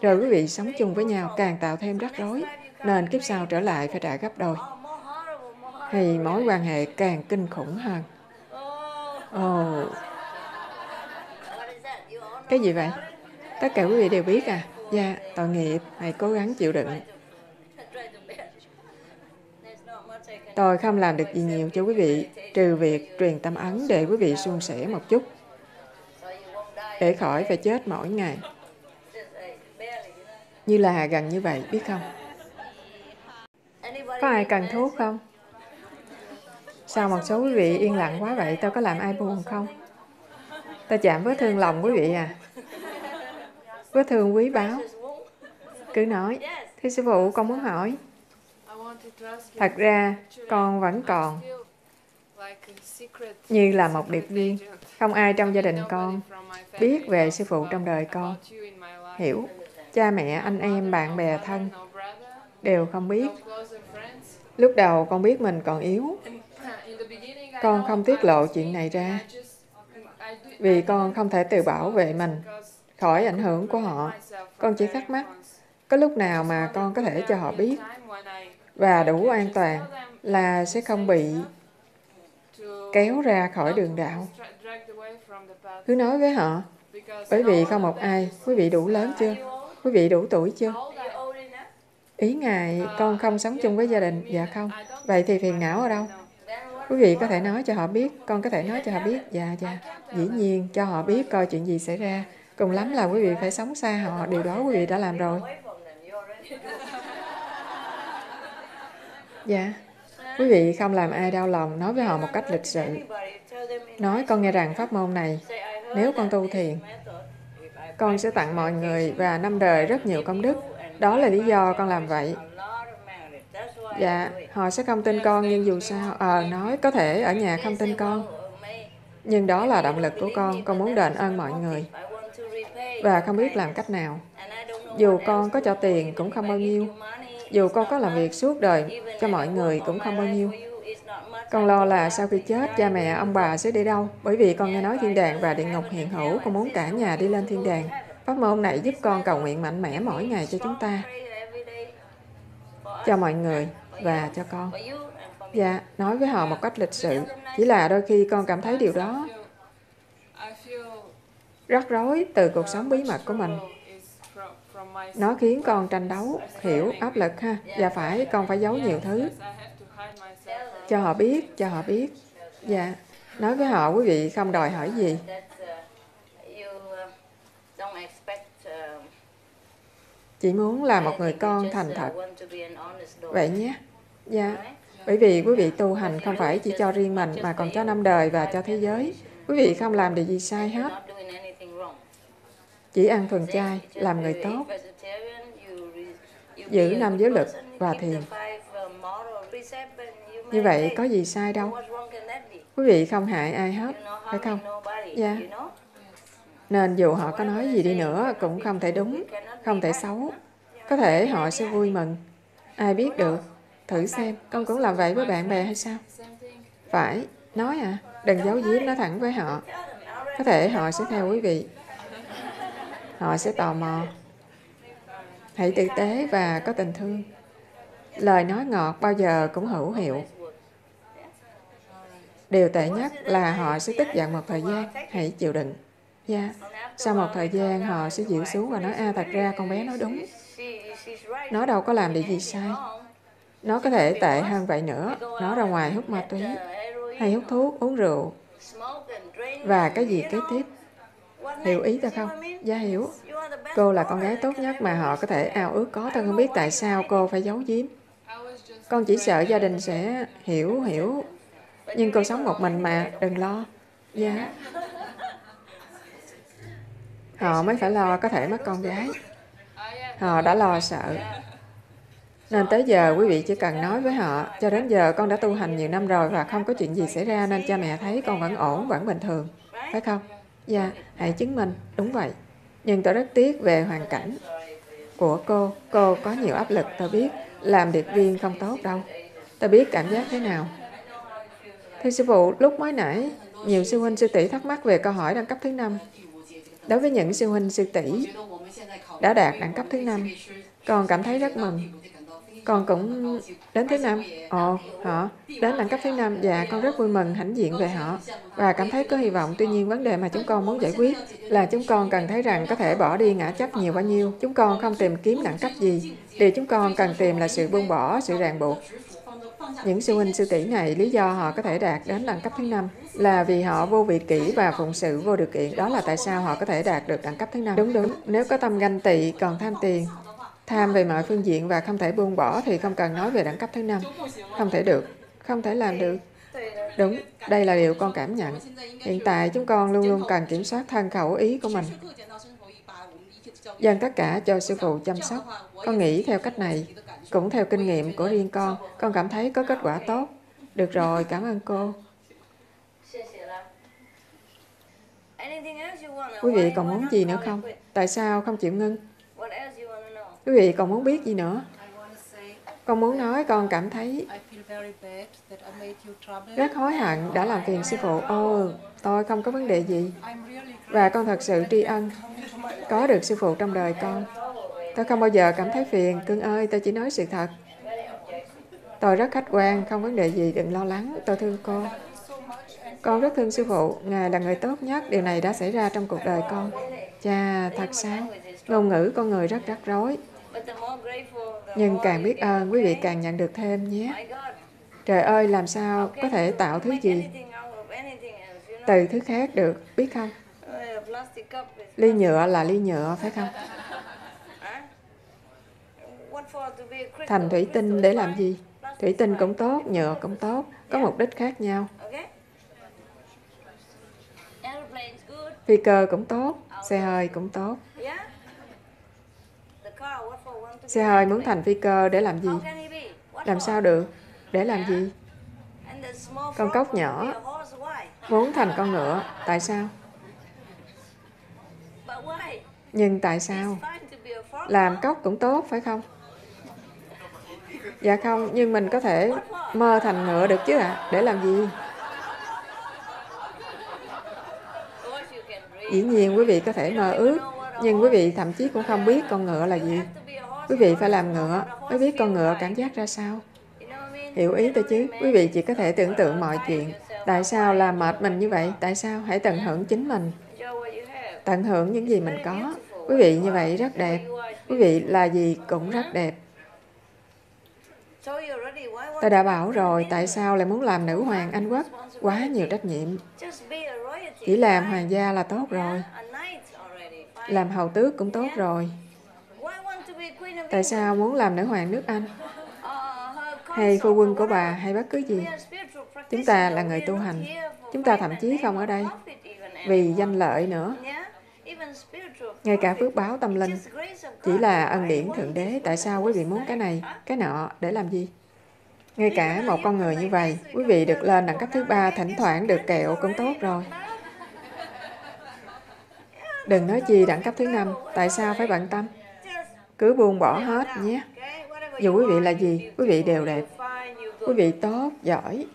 Rồi quý vị sống chung với nhau càng tạo thêm rắc rối, nên kiếp sau trở lại phải trả gấp đôi. Thì mối quan hệ càng kinh khủng hơn. Ồ, oh, Cái gì vậy? Tất cả quý vị đều biết à? Dạ, tội nghiệp, hãy cố gắng chịu đựng. Tôi không làm được gì nhiều cho quý vị, trừ việc truyền tâm ấn để quý vị suôn sẻ một chút, để khỏi phải chết mỗi ngày. Như là gần như vậy, biết không? Có ai cần thuốc không? Sao một số quý vị yên lặng quá vậy? Tôi có làm ai buồn không? Tôi chạm với thương lòng quý vị à? Vết thương quý báu. Cứ nói. Thưa sư phụ, con muốn hỏi. Thật ra, con vẫn còn như là một điệp viên. Không ai trong gia đình con biết về sư phụ trong đời con. Hiểu, cha mẹ, anh em, bạn bè thân đều không biết. Lúc đầu con biết mình còn yếu. Con không tiết lộ chuyện này ra vì con không thể tự bảo vệ mình khỏi ảnh hưởng của họ. Con chỉ thắc mắc, có lúc nào mà con có thể cho họ biết và đủ an toàn là sẽ không bị kéo ra khỏi đường đạo. Cứ nói với họ, bởi vì không một ai, quý vị đủ lớn chưa? Quý vị đủ tuổi chưa? Ý Ngài, con không sống chung với gia đình. Dạ không. Vậy thì phiền não ở đâu? Quý vị có thể nói cho họ biết, con có thể nói cho họ biết. Dạ, dạ. Dĩ nhiên, cho họ biết coi chuyện gì xảy ra. Cùng lắm là quý vị phải sống xa họ, điều đó quý vị đã làm rồi. Dạ. Quý vị không làm ai đau lòng, nói với họ một cách lịch sự. Nói con nghe rằng pháp môn này, nếu con tu thiền, con sẽ tặng mọi người và năm đời rất nhiều công đức. Đó là lý do con làm vậy. Dạ, họ sẽ không tin con, nhưng dù sao, ờ, à, nói có thể ở nhà không tin con. Nhưng đó là động lực của con, con muốn đền ơn mọi người. Và không biết làm cách nào. Dù con có cho tiền cũng không bao nhiêu. Dù con có làm việc suốt đời cho mọi người cũng không bao nhiêu. Con lo là sau khi chết, cha mẹ, ông bà sẽ đi đâu? Bởi vì con nghe nói thiên đàng và địa ngục hiện hữu, con muốn cả nhà đi lên thiên đàng. Pháp môn này giúp con cầu nguyện mạnh mẽ mỗi ngày cho chúng ta. Cho mọi người và cho con. Dạ, nói với họ một cách lịch sự. Chỉ là đôi khi con cảm thấy điều đó rắc rối từ cuộc sống bí mật của mình. Nó khiến con tranh đấu, hiểu, áp lực ha. Và phải, con phải giấu nhiều thứ. Cho họ biết, cho họ biết. Dạ, nói với họ quý vị không đòi hỏi gì. Chỉ muốn là một người con thành thật. Vậy nhé. Dạ. Bởi vì quý vị tu hành không phải chỉ cho riêng mình mà còn cho năm đời và cho thế giới. Quý vị không làm điều gì sai hết. Chỉ ăn thuần chay, làm người tốt, giữ năm giới luật và thiền. Như vậy có gì sai đâu. Quý vị không hại ai hết, phải không? Dạ. Nên dù họ có nói gì đi nữa cũng không thể đúng, không thể xấu. Có thể họ sẽ vui mừng. Ai biết được. Thử xem, con cũng làm vậy với bạn bè hay sao? Phải, nói à, đừng giấu giếm nói thẳng với họ. Có thể họ sẽ theo quý vị. Họ sẽ tò mò. Hãy tử tế và có tình thương. Lời nói ngọt bao giờ cũng hữu hiệu. Điều tệ nhất là họ sẽ tức giận một thời gian. Hãy chịu đựng. Dạ. Yeah. Sau một thời gian họ sẽ dịu xuống và nói a à, thật ra con bé nói đúng. Nó đâu có làm điều gì sai. Nó có thể tệ hơn vậy nữa. Nó ra ngoài hút ma túy, hay hút thuốc, uống rượu. Và cái gì kế tiếp? Hiểu ý ta không? Dạ hiểu. Cô là con gái tốt nhất mà họ có thể ao ước có. Tôi không biết tại sao cô phải giấu giếm. Con chỉ sợ gia đình sẽ hiểu, hiểu. Nhưng cô sống một mình mà, đừng lo. Dạ. Họ mới phải lo có thể mất con gái. Họ đã lo sợ. Nên tới giờ quý vị chỉ cần nói với họ, cho đến giờ con đã tu hành nhiều năm rồi và không có chuyện gì xảy ra nên cha mẹ thấy con vẫn ổn, vẫn bình thường. Phải không? Dạ, hãy chứng minh. Đúng vậy. Nhưng tôi rất tiếc về hoàn cảnh của cô. Cô có nhiều áp lực, tôi biết. Làm điệp viên không tốt đâu. Tôi biết cảm giác thế nào. Thưa sư phụ, lúc mới nãy, nhiều sư huynh sư tỷ thắc mắc về câu hỏi đẳng cấp thứ năm. Đối với những sư huynh sư tỷ đã đạt đẳng cấp thứ năm, con cảm thấy rất mừng con cũng đến thứ năm. Ồ, họ đến đẳng cấp thứ năm. Dạ, con rất vui mừng hãnh diện về họ và cảm thấy có hy vọng. Tuy nhiên, vấn đề mà chúng con muốn giải quyết là chúng con cần thấy rằng có thể bỏ đi ngã chấp nhiều bao nhiêu. Chúng con không tìm kiếm đẳng cấp gì. Điều chúng con cần tìm là sự buông bỏ, sự ràng buộc. Những sư huynh sư tỷ này, lý do họ có thể đạt đến đẳng cấp thứ năm là vì họ vô vị kỷ và phụng sự vô điều kiện. Đó là tại sao họ có thể đạt được đẳng cấp thứ năm. Đúng đúng, nếu có tâm ganh tị, còn tham tiền, tham về mọi phương diện và không thể buông bỏ thì không cần nói về đẳng cấp thứ năm. Không thể được, không thể làm được. Đúng, đây là điều con cảm nhận. Hiện tại chúng con luôn luôn cần kiểm soát thân khẩu ý của mình. Dâng tất cả cho sư phụ chăm sóc. Con nghĩ theo cách này, cũng theo kinh nghiệm của riêng con, con cảm thấy có kết quả tốt. Được rồi, cảm ơn cô. Quý vị còn muốn gì nữa không? Tại sao không chịu ngưng? Quý vị còn muốn biết gì nữa? Con muốn nói con cảm thấy rất hối hận đã làm phiền sư phụ. Ồ, tôi không có vấn đề gì. Và con thật sự tri ân có được sư phụ trong đời con. Tôi không bao giờ cảm thấy phiền. Cưng ơi, tôi chỉ nói sự thật. Tôi rất khách quan, không vấn đề gì, đừng lo lắng. Tôi thương cô. Con rất thương sư phụ. Ngài là người tốt nhất. Điều này đã xảy ra trong cuộc đời con. Chà, thật sao? Ngôn ngữ con người rất rắc rối. Nhưng càng biết ơn, quý vị càng nhận được thêm nhé. Trời ơi, làm sao có thể tạo thứ gì từ thứ khác được, biết không? Ly nhựa là ly nhựa, phải không? Thành thủy tinh để làm gì? Thủy tinh cũng tốt, nhựa cũng tốt, có mục đích khác nhau. Phi cơ cũng tốt, xe hơi cũng tốt. Xe hơi muốn thành phi cơ để làm gì? Làm sao được? Để làm gì? Con cốc nhỏ muốn thành con ngựa. Tại sao? Nhưng tại sao? Làm cốc cũng tốt, phải không? Dạ không, nhưng mình có thể mơ thành ngựa được chứ ạ? À? Để làm gì? Dĩ nhiên quý vị có thể mơ ước, nhưng quý vị thậm chí cũng không biết con ngựa là gì. Quý vị phải làm ngựa mới biết con ngựa cảm giác ra sao. Hiểu ý tôi chứ? Quý vị chỉ có thể tưởng tượng mọi chuyện. Tại sao làm mệt mình như vậy? Tại sao? Hãy tận hưởng chính mình. Tận hưởng những gì mình có. Quý vị như vậy rất đẹp. Quý vị là gì cũng rất đẹp. Tôi đã bảo rồi, tại sao lại muốn làm nữ hoàng Anh Quốc? Quá nhiều trách nhiệm. Chỉ làm hoàng gia là tốt rồi. Làm hầu tước cũng tốt rồi. Tại sao muốn làm nữ hoàng nước Anh? Hay phu quân của bà hay bất cứ gì? Chúng ta là người tu hành. Chúng ta thậm chí không ở đây vì danh lợi nữa. Ngay cả phước báo tâm linh chỉ là ân điển Thượng Đế. Tại sao quý vị muốn cái này, cái nọ để làm gì? Ngay cả một con người như vậy, quý vị được lên đẳng cấp thứ ba, thỉnh thoảng được kẹo cũng tốt rồi. Đừng nói chi đẳng cấp thứ năm, tại sao phải bận tâm? Cứ buông bỏ hết nhé. Dù quý vị là gì, quý vị đều đẹp. Quý vị tốt, giỏi.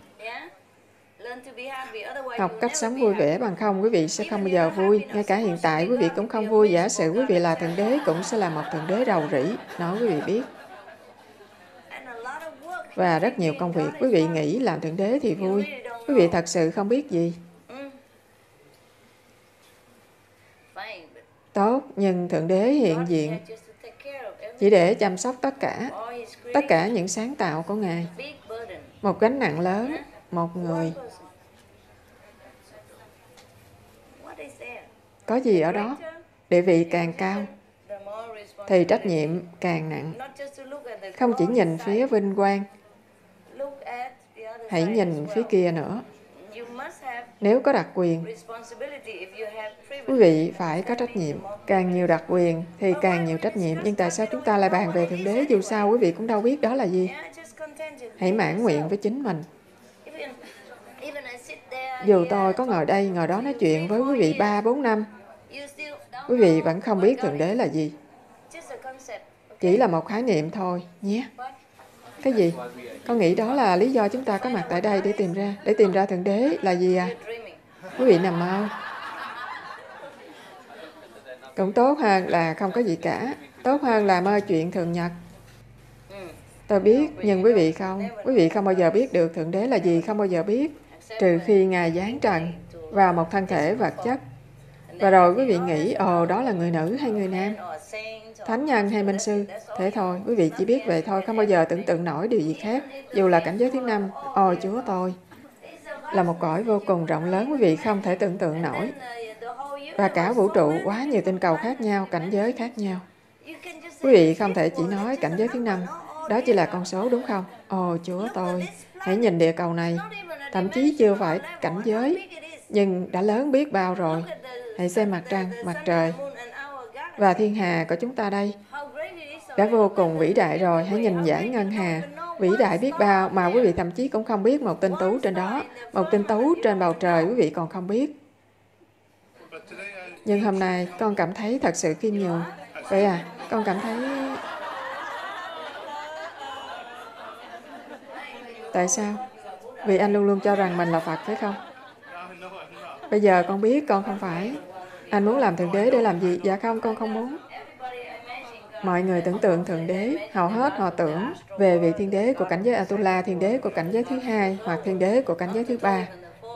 Học cách sống vui vẻ bằng không, quý vị sẽ không bao giờ vui. Ngay cả hiện tại, quý vị cũng không vui. Giả sử quý vị là Thượng Đế, cũng sẽ là một Thượng Đế đầu rỉ. Nói quý vị biết. Và rất nhiều công việc, quý vị nghĩ làm Thượng Đế thì vui. Quý vị thật sự không biết gì. Tốt, nhưng Thượng Đế hiện diện chỉ để chăm sóc tất cả, tất cả những sáng tạo của Ngài. Một gánh nặng lớn, một người. Có gì ở đó? Địa vị càng cao, thì trách nhiệm càng nặng. Không chỉ nhìn phía vinh quang, hãy nhìn phía kia nữa. Nếu có đặc quyền, quý vị phải có trách nhiệm. Càng nhiều đặc quyền thì càng nhiều trách nhiệm. Nhưng tại sao chúng ta lại bàn về Thượng Đế? Dù sao quý vị cũng đâu biết đó là gì. Hãy mãn nguyện với chính mình. Dù tôi có ngồi đây, ngồi đó nói chuyện với quý vị 3, 4 năm, quý vị vẫn không biết Thượng Đế là gì. Chỉ là một khái niệm thôi, nhé. Cái gì? Con nghĩ đó là lý do chúng ta có mặt tại đây để tìm ra. Để tìm ra Thượng Đế là gì à? Quý vị nằm mơ. Cũng tốt hơn là không có gì cả. Tốt hơn là mơ chuyện thường nhật. Tôi biết, nhưng quý vị không. Quý vị không bao giờ biết được Thượng Đế là gì, không bao giờ biết. Trừ khi Ngài giáng trần vào một thân thể vật chất. Và rồi quý vị nghĩ, ồ, đó là người nữ hay người nam? Thánh nhân hay minh sư? Thế thôi, quý vị chỉ biết vậy thôi, không bao giờ tưởng tượng nổi điều gì khác. Dù là cảnh giới thứ năm, ôi Chúa tôi, là một cõi vô cùng rộng lớn quý vị không thể tưởng tượng nổi. Và cả vũ trụ quá nhiều tinh cầu khác nhau, cảnh giới khác nhau. Quý vị không thể chỉ nói cảnh giới thứ năm, đó chỉ là con số đúng không? Ồ Chúa tôi, hãy nhìn địa cầu này, thậm chí chưa phải cảnh giới, nhưng đã lớn biết bao rồi. Hãy xem mặt trăng, mặt trời và thiên hà của chúng ta đây. Đã vô cùng vĩ đại rồi, hãy nhìn giải ngân hà. Vĩ đại biết bao mà quý vị thậm chí cũng không biết một tinh tú trên đó. Một tinh tú trên bầu trời quý vị còn không biết. Nhưng hôm nay con cảm thấy thật sự khiêm nhường. Vậy à, con cảm thấy... Tại sao? Vì anh luôn luôn cho rằng mình là Phật, phải không? Bây giờ con biết con không phải. Anh muốn làm Thượng Đế để làm gì? Dạ không, con không muốn. Mọi người tưởng tượng Thượng Đế, hầu hết họ tưởng về vị Thiên Đế của cảnh giới Atula, Thiên Đế của cảnh giới thứ hai hoặc Thiên Đế của cảnh giới thứ ba.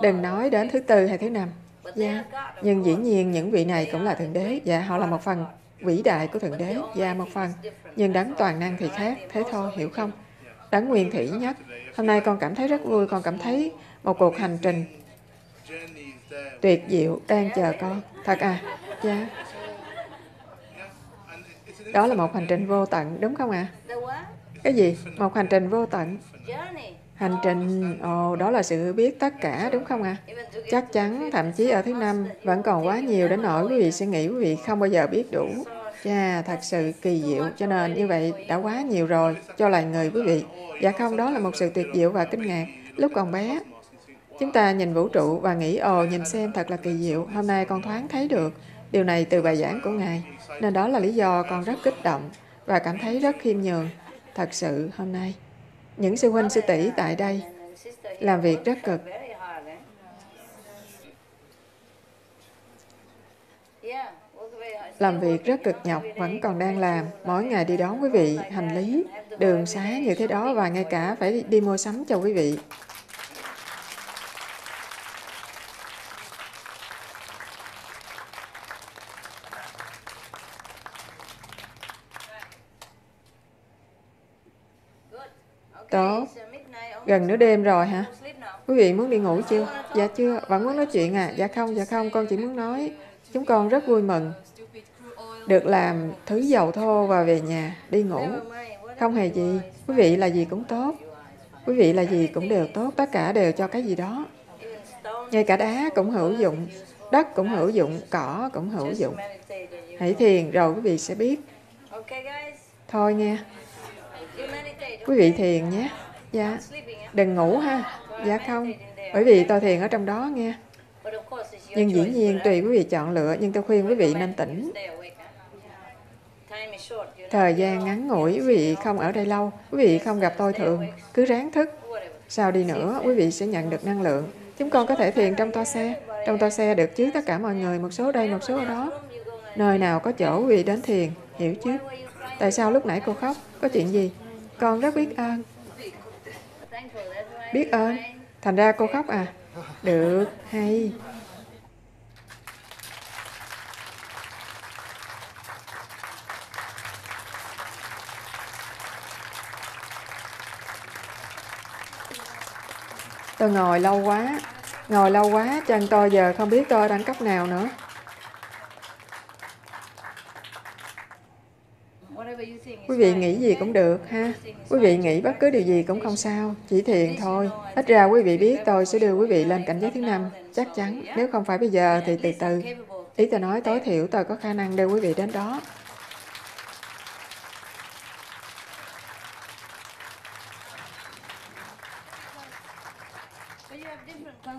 Đừng nói đến thứ tư hay thứ năm. Dạ, nhưng dĩ nhiên những vị này cũng là Thượng Đế. Dạ, họ là một phần vĩ đại của Thượng Đế. Dạ, một phần. Nhưng đấng toàn năng thì khác. Thế thôi, hiểu không? Đấng nguyên thủy nhất. Hôm nay con cảm thấy rất vui, con cảm thấy một cuộc hành trình tuyệt diệu đang chờ con. Thật à? Dạ. Đó là một hành trình vô tận, đúng không ạ? À? Cái gì? Một hành trình vô tận. Hành trình, ồ, đó là sự biết tất cả, đúng không ạ? À? Chắc chắn, thậm chí ở thứ năm, vẫn còn quá nhiều đến nỗi quý vị sẽ nghĩ quý vị không bao giờ biết đủ. Chà, thật sự kỳ diệu, cho nên như vậy đã quá nhiều rồi cho loài người quý vị. Dạ không, đó là một sự tuyệt diệu và kinh ngạc. Lúc còn bé, chúng ta nhìn vũ trụ và nghĩ, ồ, nhìn xem thật là kỳ diệu. Hôm nay con thoáng thấy được điều này từ bài giảng của Ngài. Nên đó là lý do con rất kích động và cảm thấy rất khiêm nhường. Thật sự hôm nay, những sư huynh sư tỷ tại đây làm việc rất cực. Làm việc rất cực nhọc, vẫn còn đang làm. Mỗi ngày đi đón quý vị, hành lý, đường xá như thế đó và ngay cả phải đi mua sắm cho quý vị. Tốt. Gần nửa đêm rồi hả? Quý vị muốn đi ngủ chưa? Dạ chưa. Vẫn muốn nói chuyện à? Dạ không, dạ không. Con chỉ muốn nói. Chúng con rất vui mừng. Được làm thứ dầu thô và về nhà, đi ngủ. Không hề gì. Quý vị là gì cũng tốt. Quý vị là gì cũng đều tốt. Tất cả đều cho cái gì đó. Ngay cả đá cũng hữu dụng. Đất cũng hữu dụng. Cỏ cũng hữu dụng. Hãy thiền rồi quý vị sẽ biết. Thôi nghe. Quý vị thiền nhé. Dạ. Đừng ngủ ha. Dạ không. Bởi vì tôi thiền ở trong đó nghe. Nhưng dĩ nhiên tùy quý vị chọn lựa, nhưng tôi khuyên quý vị nên tỉnh. Thời gian ngắn ngủi, quý vị không ở đây lâu, quý vị không gặp tôi thường, cứ ráng thức. Sao đi nữa, quý vị sẽ nhận được năng lượng. Chúng con có thể thiền trong toa xe. Trong toa xe được chứ tất cả mọi người, một số đây, một số ở đó. Nơi nào có chỗ quý vị đến thiền, hiểu chứ? Tại sao lúc nãy cô khóc? Có chuyện gì? Con rất biết ơn. Biết ơn. Thành ra cô khóc à? Được, hay. Tôi ngồi lâu quá, ngồi lâu quá, chân tôi giờ không biết tôi đẳng cấp nào nữa. Quý vị nghĩ gì cũng được ha. Quý vị nghĩ bất cứ điều gì cũng không sao, chỉ thiền thôi. Ít ra quý vị biết tôi sẽ đưa quý vị lên cảnh giới thứ năm, chắc chắn. Nếu không phải bây giờ thì từ từ. Ý tôi nói tối thiểu tôi có khả năng đưa quý vị đến đó.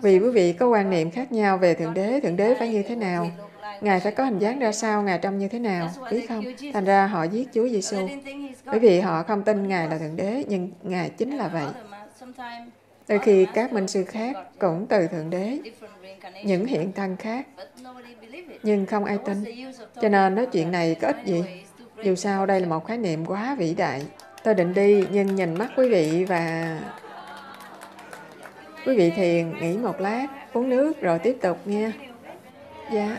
Vì quý vị có quan niệm khác nhau về Thượng Đế, Thượng Đế phải như thế nào. Ngài phải có hình dáng ra sao, Ngài trông như thế nào, biết không? Thành ra họ giết Chúa Giêsu bởi vì họ không tin Ngài là Thượng Đế, nhưng Ngài chính là vậy. Đôi khi các minh sư khác cũng từ Thượng Đế, những hiện thân khác, nhưng không ai tin. Cho nên nói chuyện này có ích gì? Dù sao đây là một khái niệm quá vĩ đại. Tôi định đi nhưng nhìn mắt quý vị và quý vị thiền nghỉ một lát, uống nước rồi tiếp tục nha. Dạ.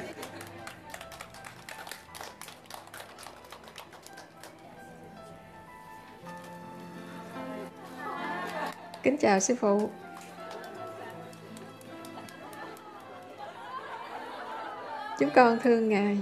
Kính chào sư phụ. Chúng con thương Ngài.